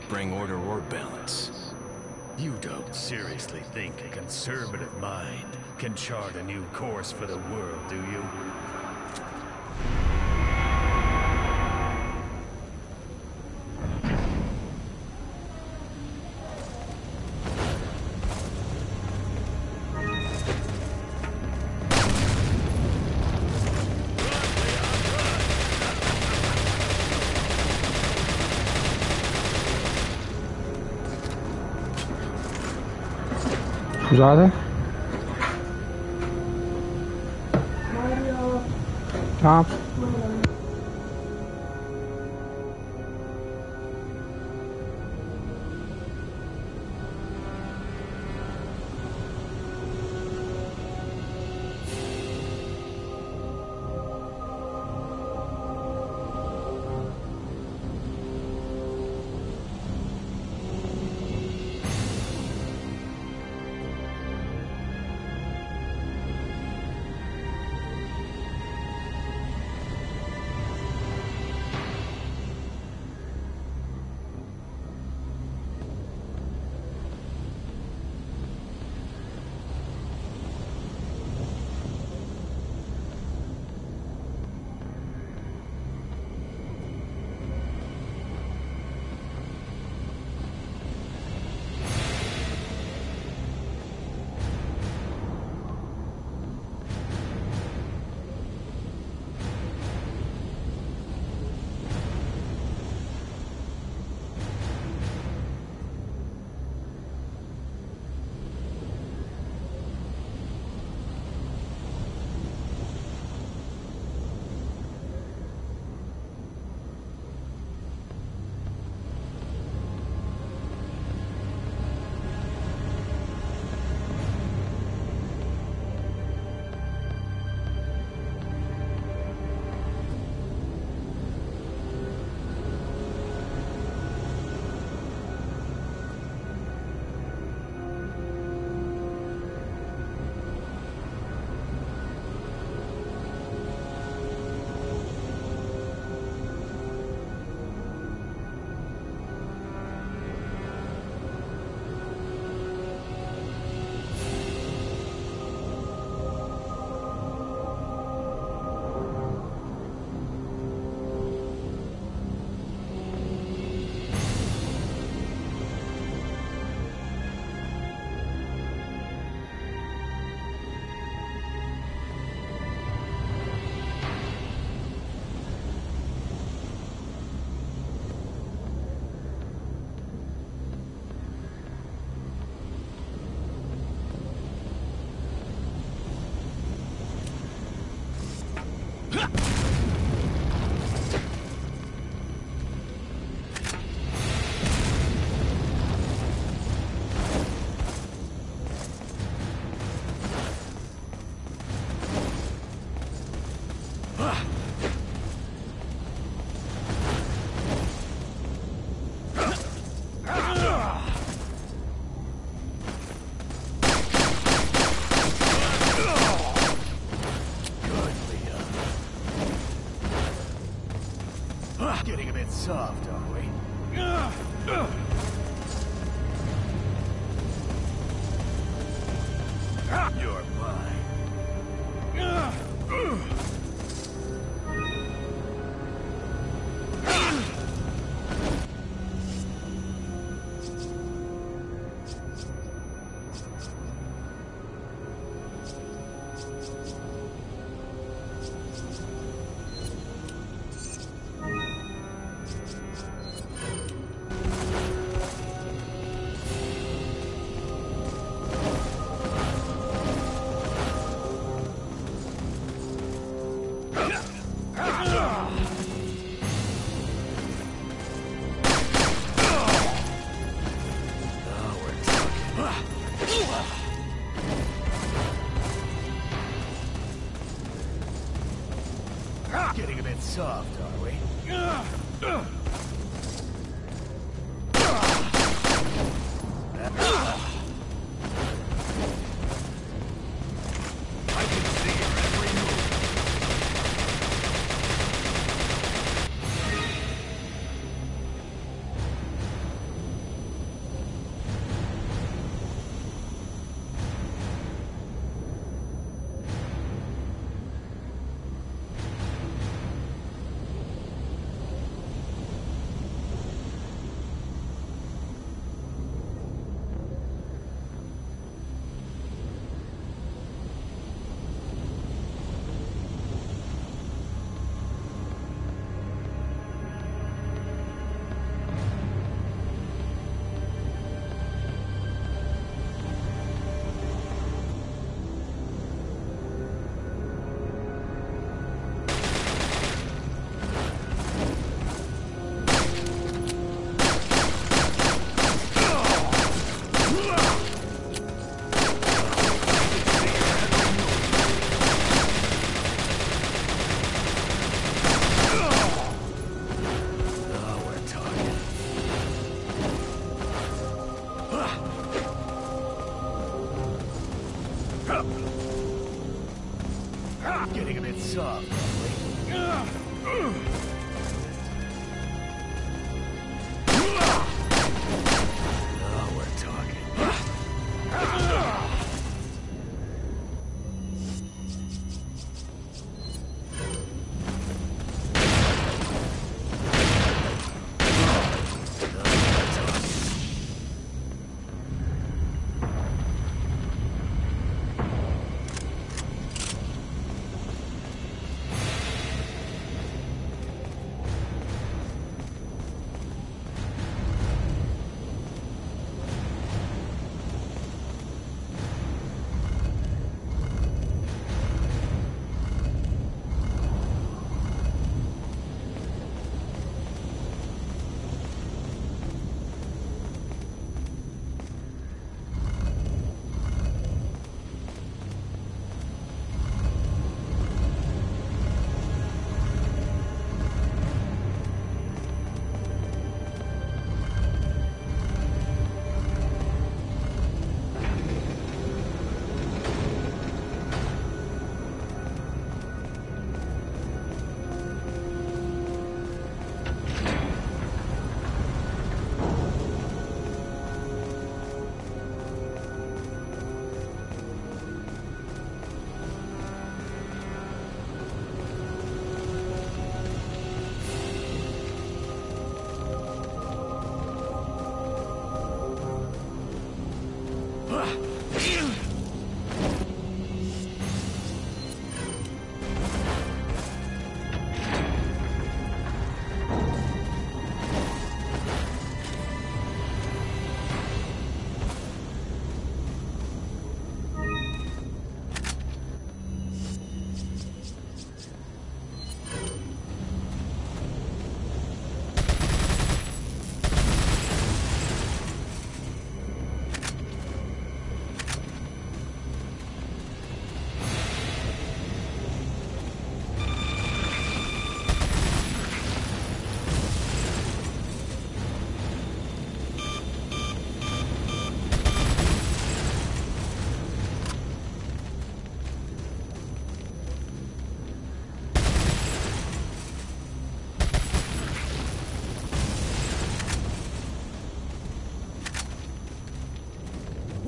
Bring order or balance. You don't seriously think a conservative mind can chart a new course for the world, do you? Rather? Mario. Top.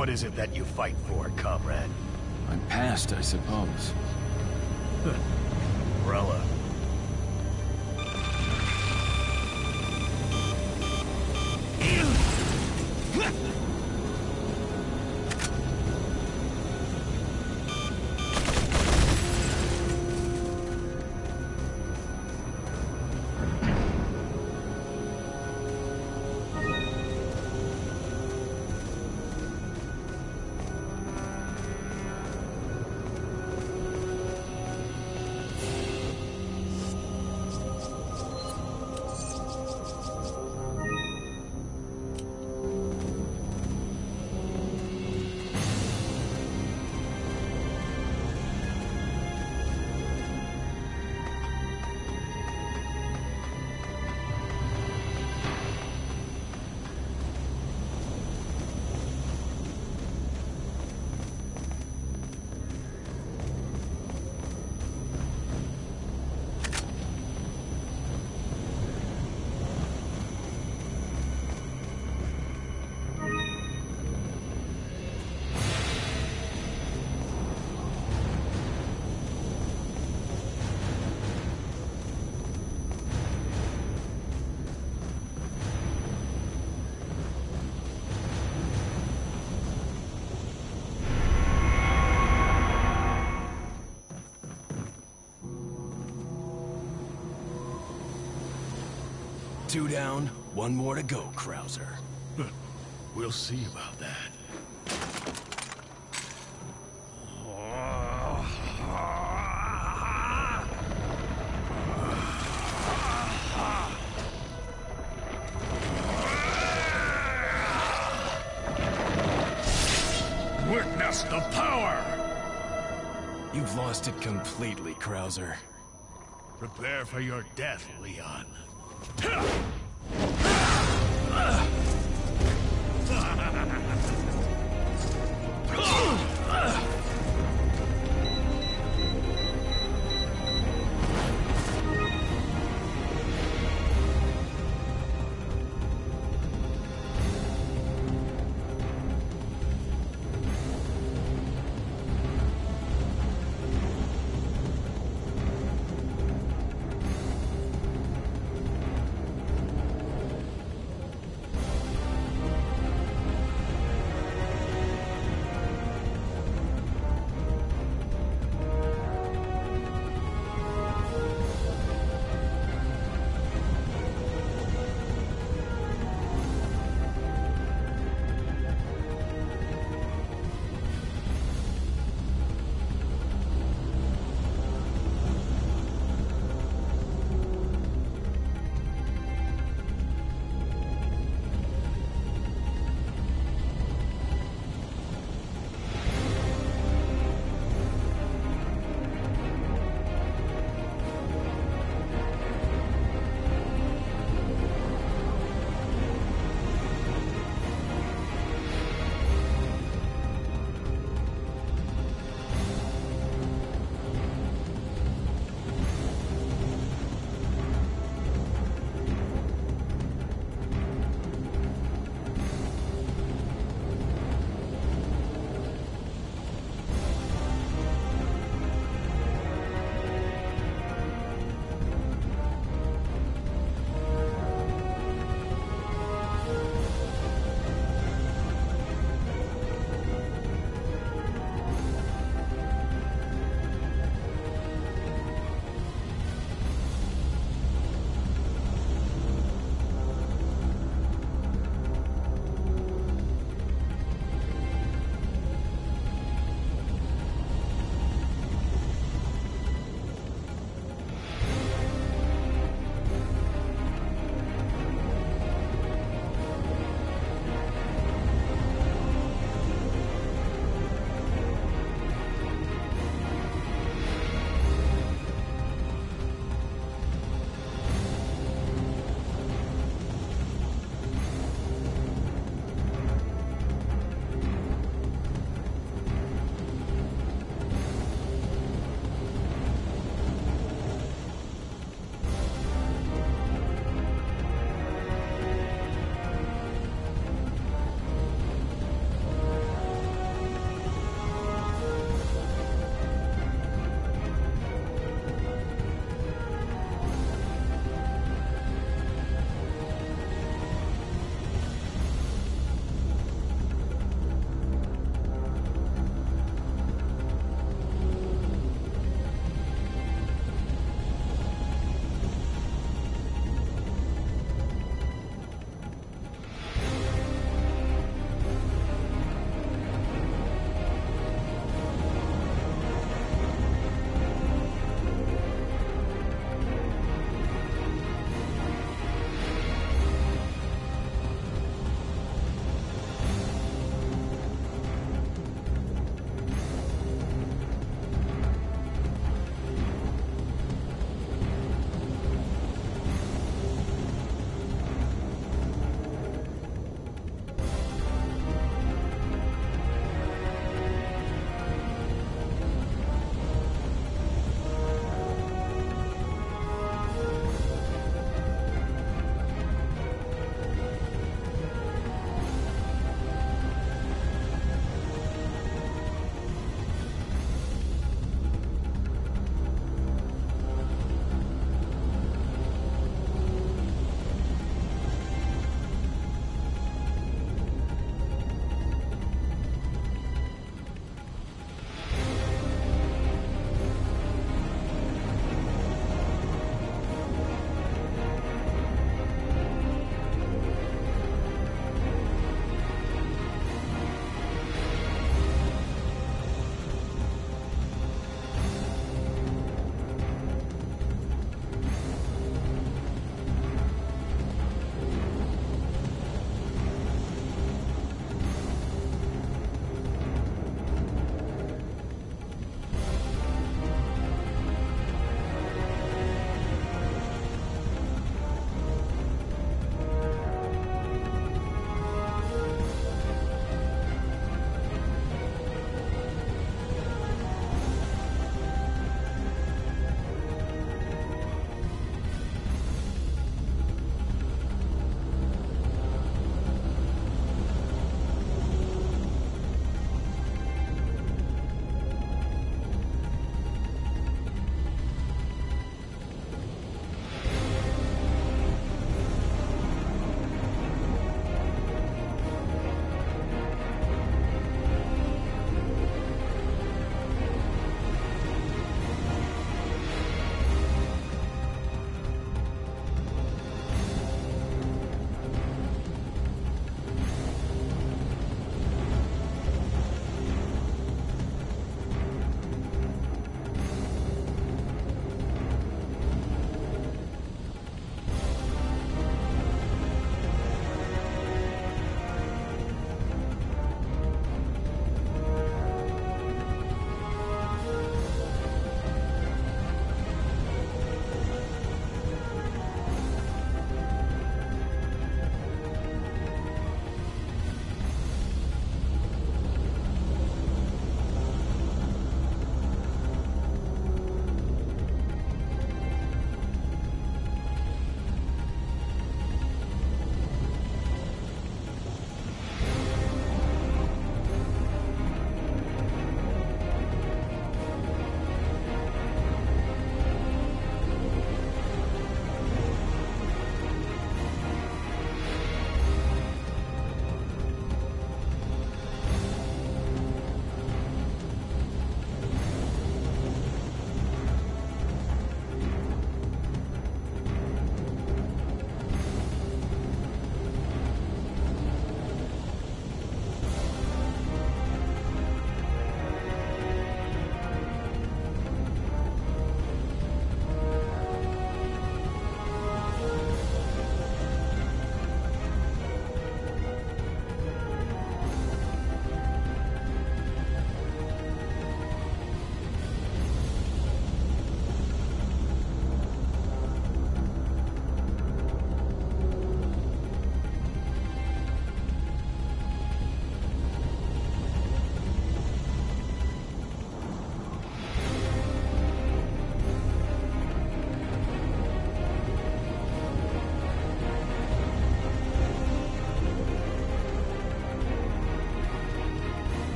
What is it that you fight for, comrade? My past, I suppose. Down, one more to go, Krauser. We'll see about that. Witness the power! You've lost it completely, Krauser. Prepare for your death, Leon. Ha!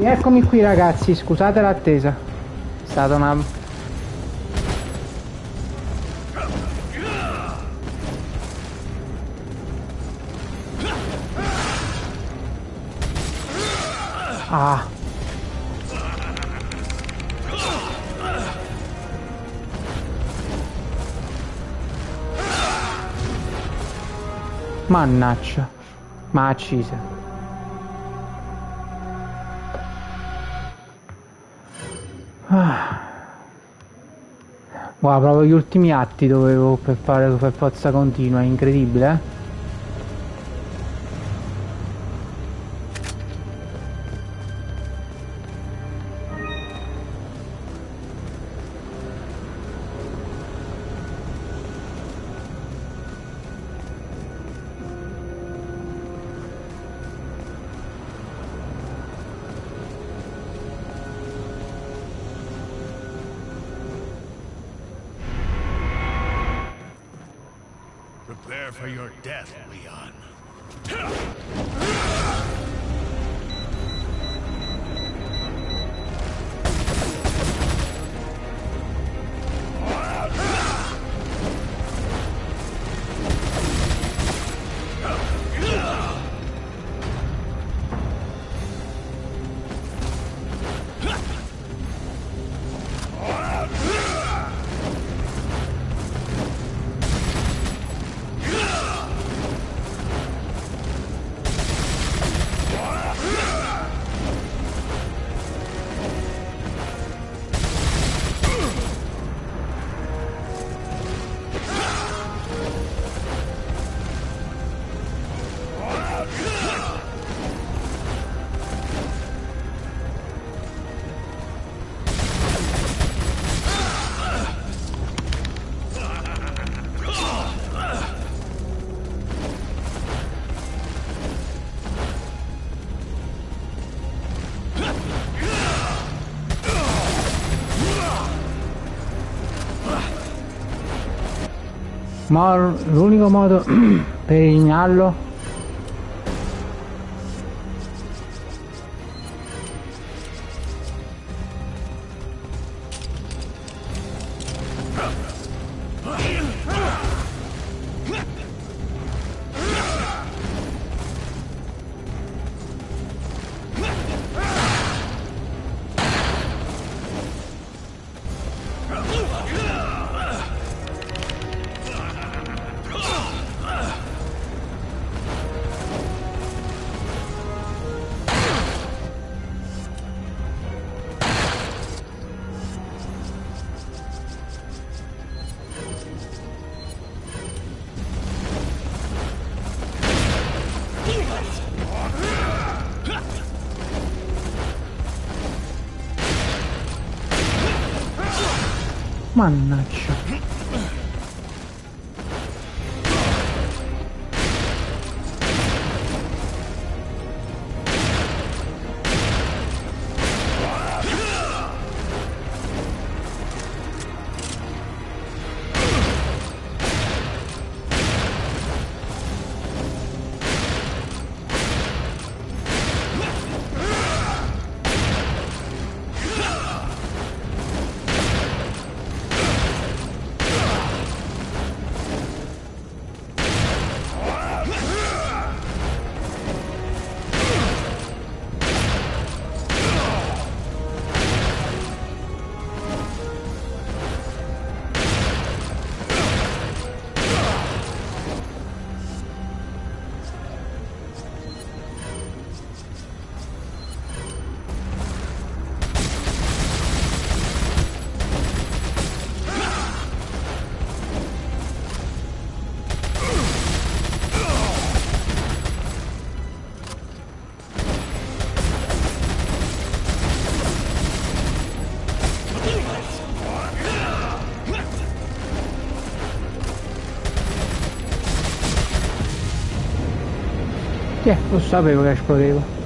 Eccomi qui ragazzi, scusate l'attesa. È stata una... Ah. Mannaggia. Ma accise. Guarda, proprio gli ultimi atti dovevo per fare per forza continua, incredibile, eh? Prepare for your death, Leon. Ma l'unico modo per eliminarlo Madonna Eh, lo sapevo che esplodeva.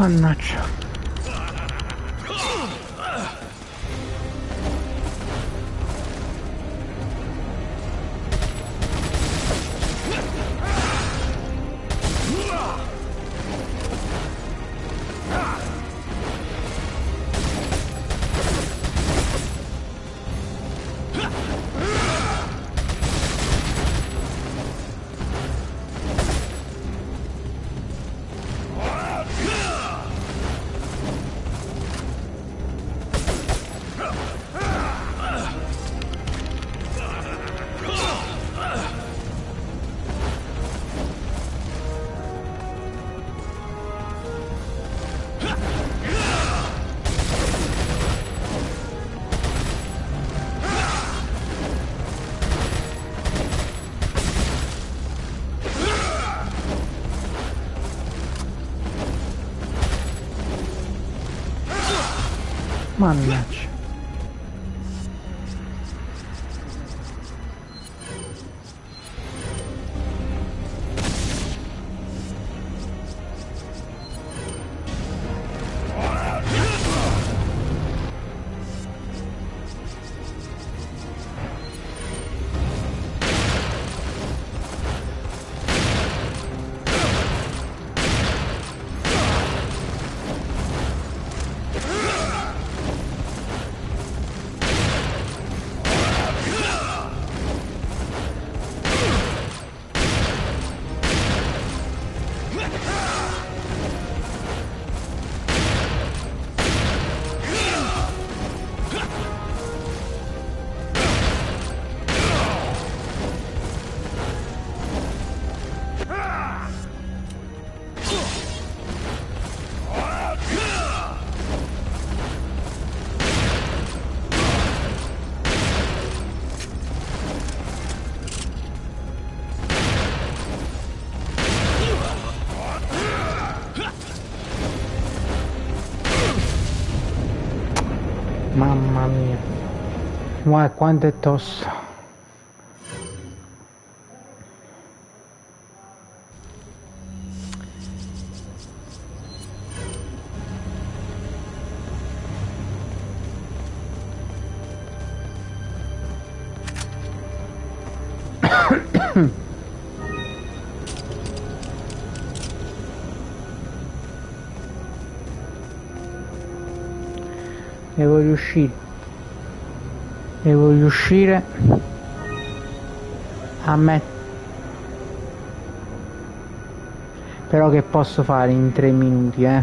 I'm not sure. Mannaggia. Mamma Guarda quanto è tosto. Devo riuscire. Devo riuscire a mettere. Però che posso fare in tre minuti, eh?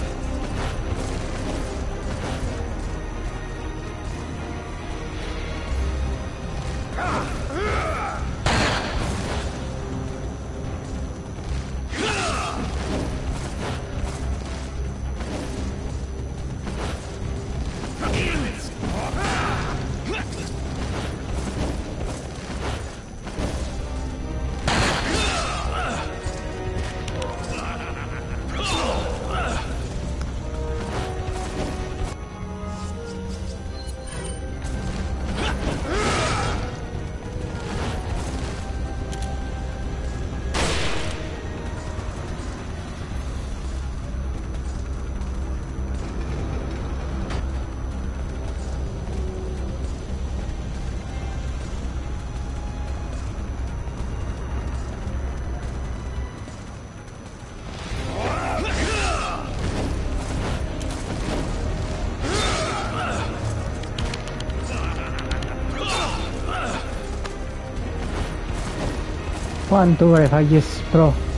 Quanto ore pro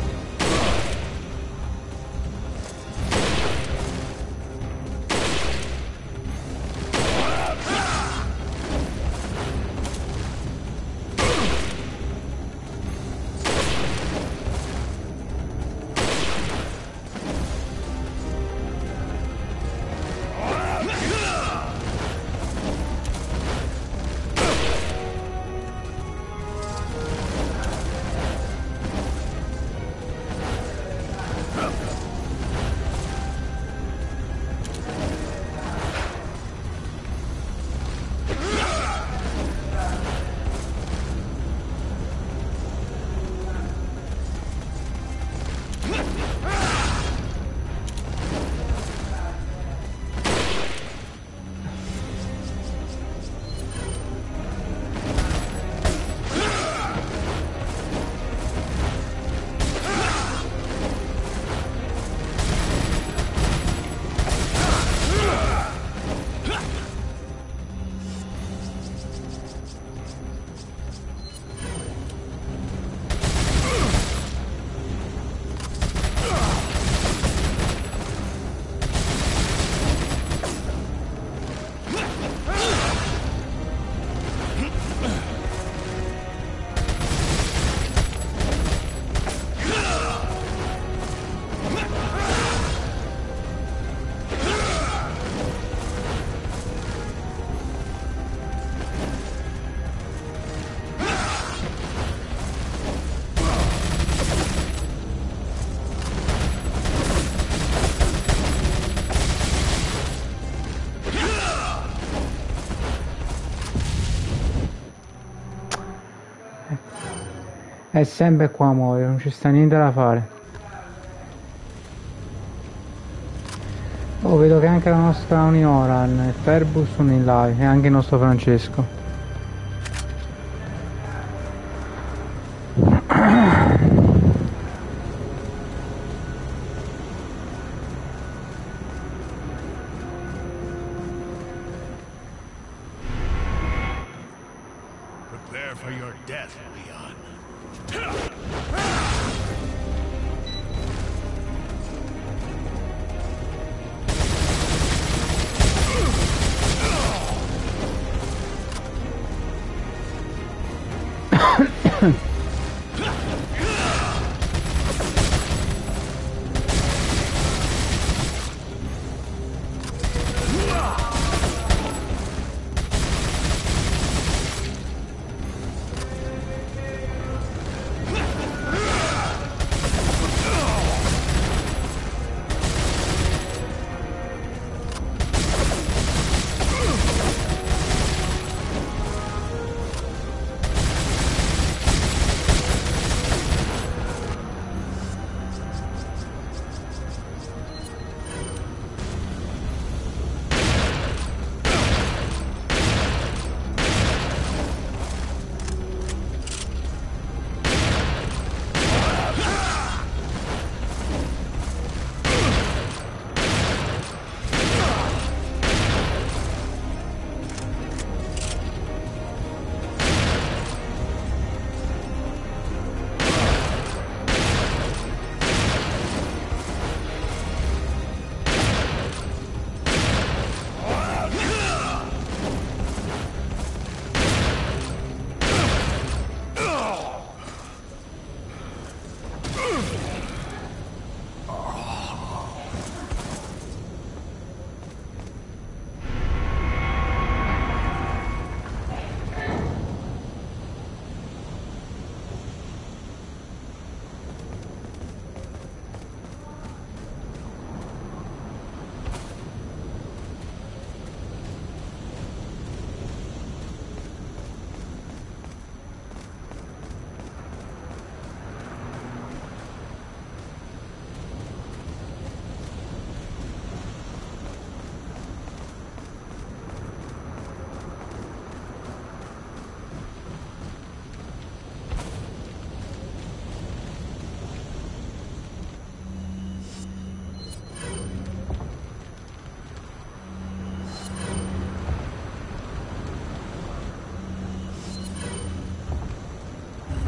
È sempre qua muoio, non ci sta niente da fare. Oh, vedo che anche la nostra Unioran e Ferbus sono in live e anche il nostro Francesco.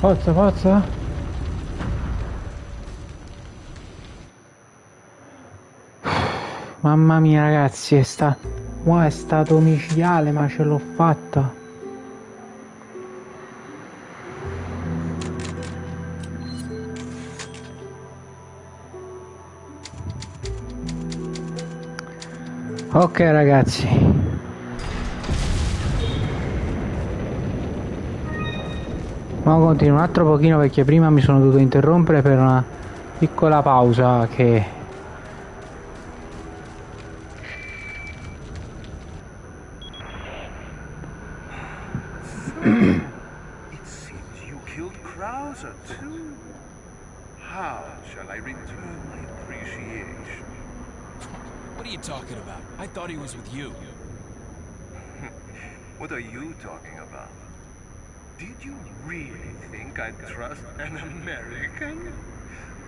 forza, forza. Mamma mia ragazzi, è, sta... Wow, è stato micidiale, ma ce l'ho fatta. Ok ragazzi, Ma continuo un altro pochino perché prima mi sono dovuto interrompere per una piccola pausa che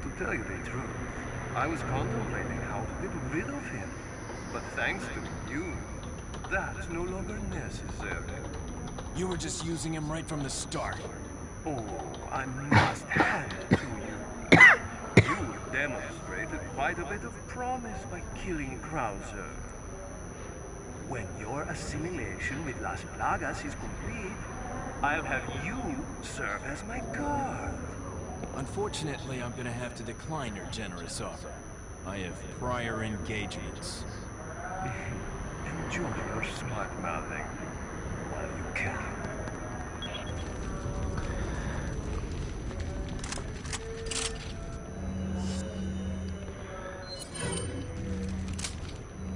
To tell you the truth, I was contemplating how to get rid of him. But thanks to you, that's no longer necessary. You were just using him right from the start. Oh, I must hand it to you. You demonstrated quite a bit of promise by killing Krauser. When your assimilation with Las Plagas is complete, I'll have you serve as my guard. Unfortunately, I'm gonna have to decline your generous offer. I have prior engagements. <laughs> Enjoy your smart mouthing while you can.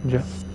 Già.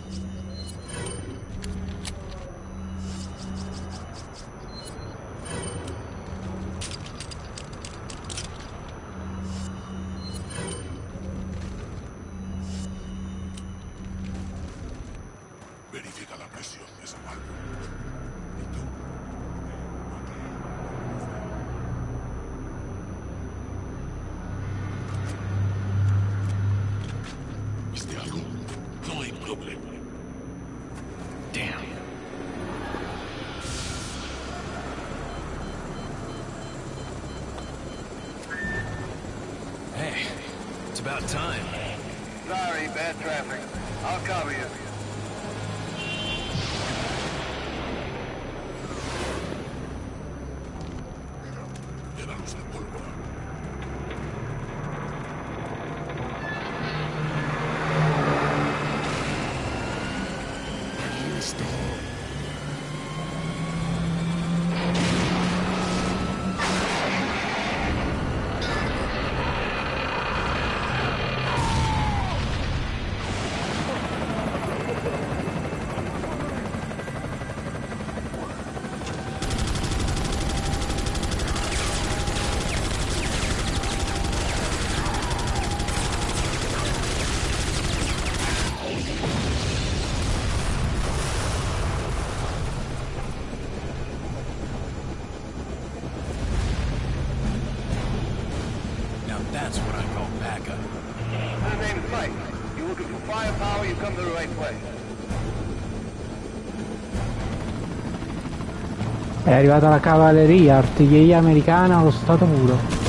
È arrivata la cavalleria, artiglieria americana allo stato puro.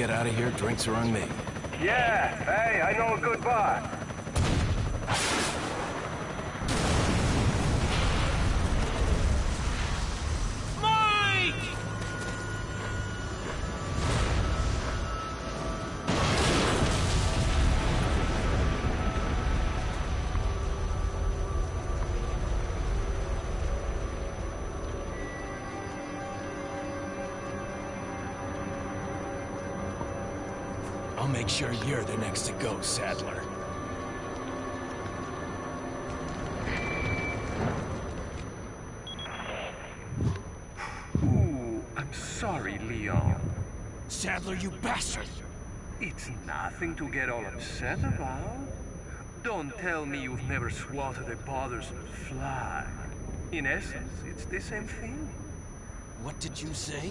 Get out of here, drinks are on me. Yeah, hey, I know a good bar. Go, Sadler. Ooh, I'm sorry, Leon. Sadler, you bastard! It's nothing to get all upset about. Don't tell me you've never swatted a bothersome fly. In essence, it's the same thing. What did you say?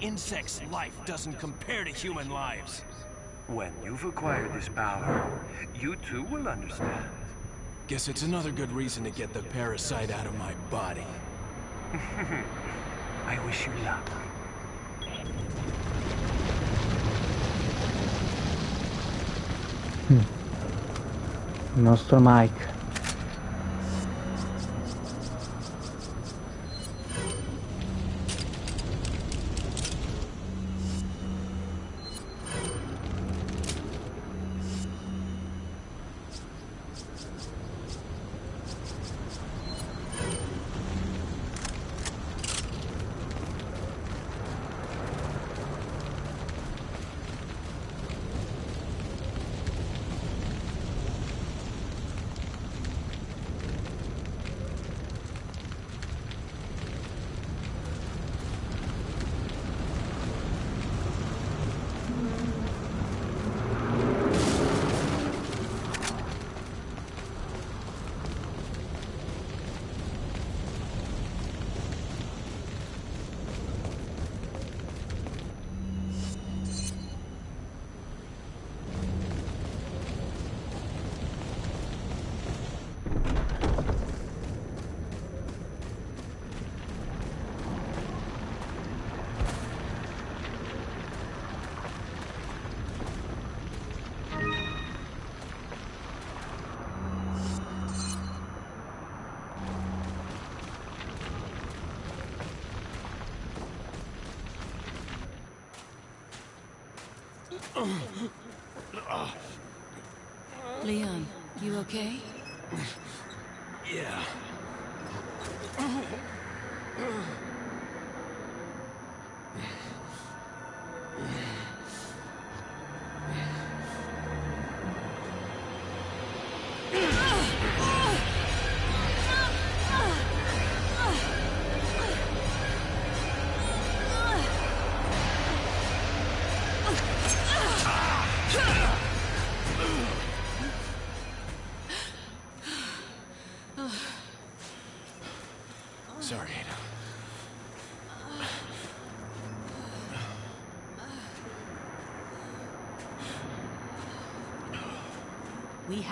Insect's life doesn't compare to human lives. When you've acquired this power, you too will understand. Guess it's another good reason to get the parasite out of my body. <laughs> I wish you luck. Hmm. Nostro Mike.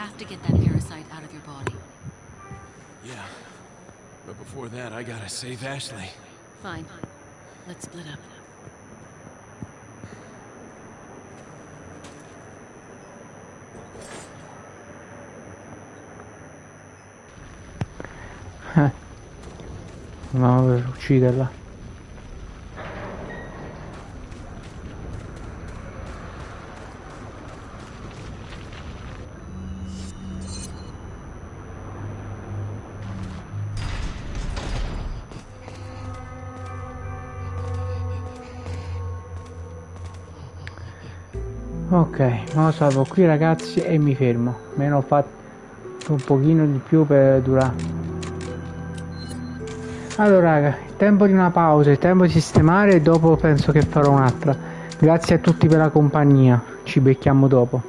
Have to get that parasite out of your body. Yeah. But before that, I gotta save Ashley. Fine. Let's split up. <laughs> Andiamo per ucciderla. Ok, me lo salvo qui ragazzi e mi fermo. Me ne ho fatto un pochino di più per durare. Allora raga, tempo di una pausa, il tempo di sistemare e dopo penso che farò un'altra. Grazie a tutti per la compagnia, ci becchiamo dopo.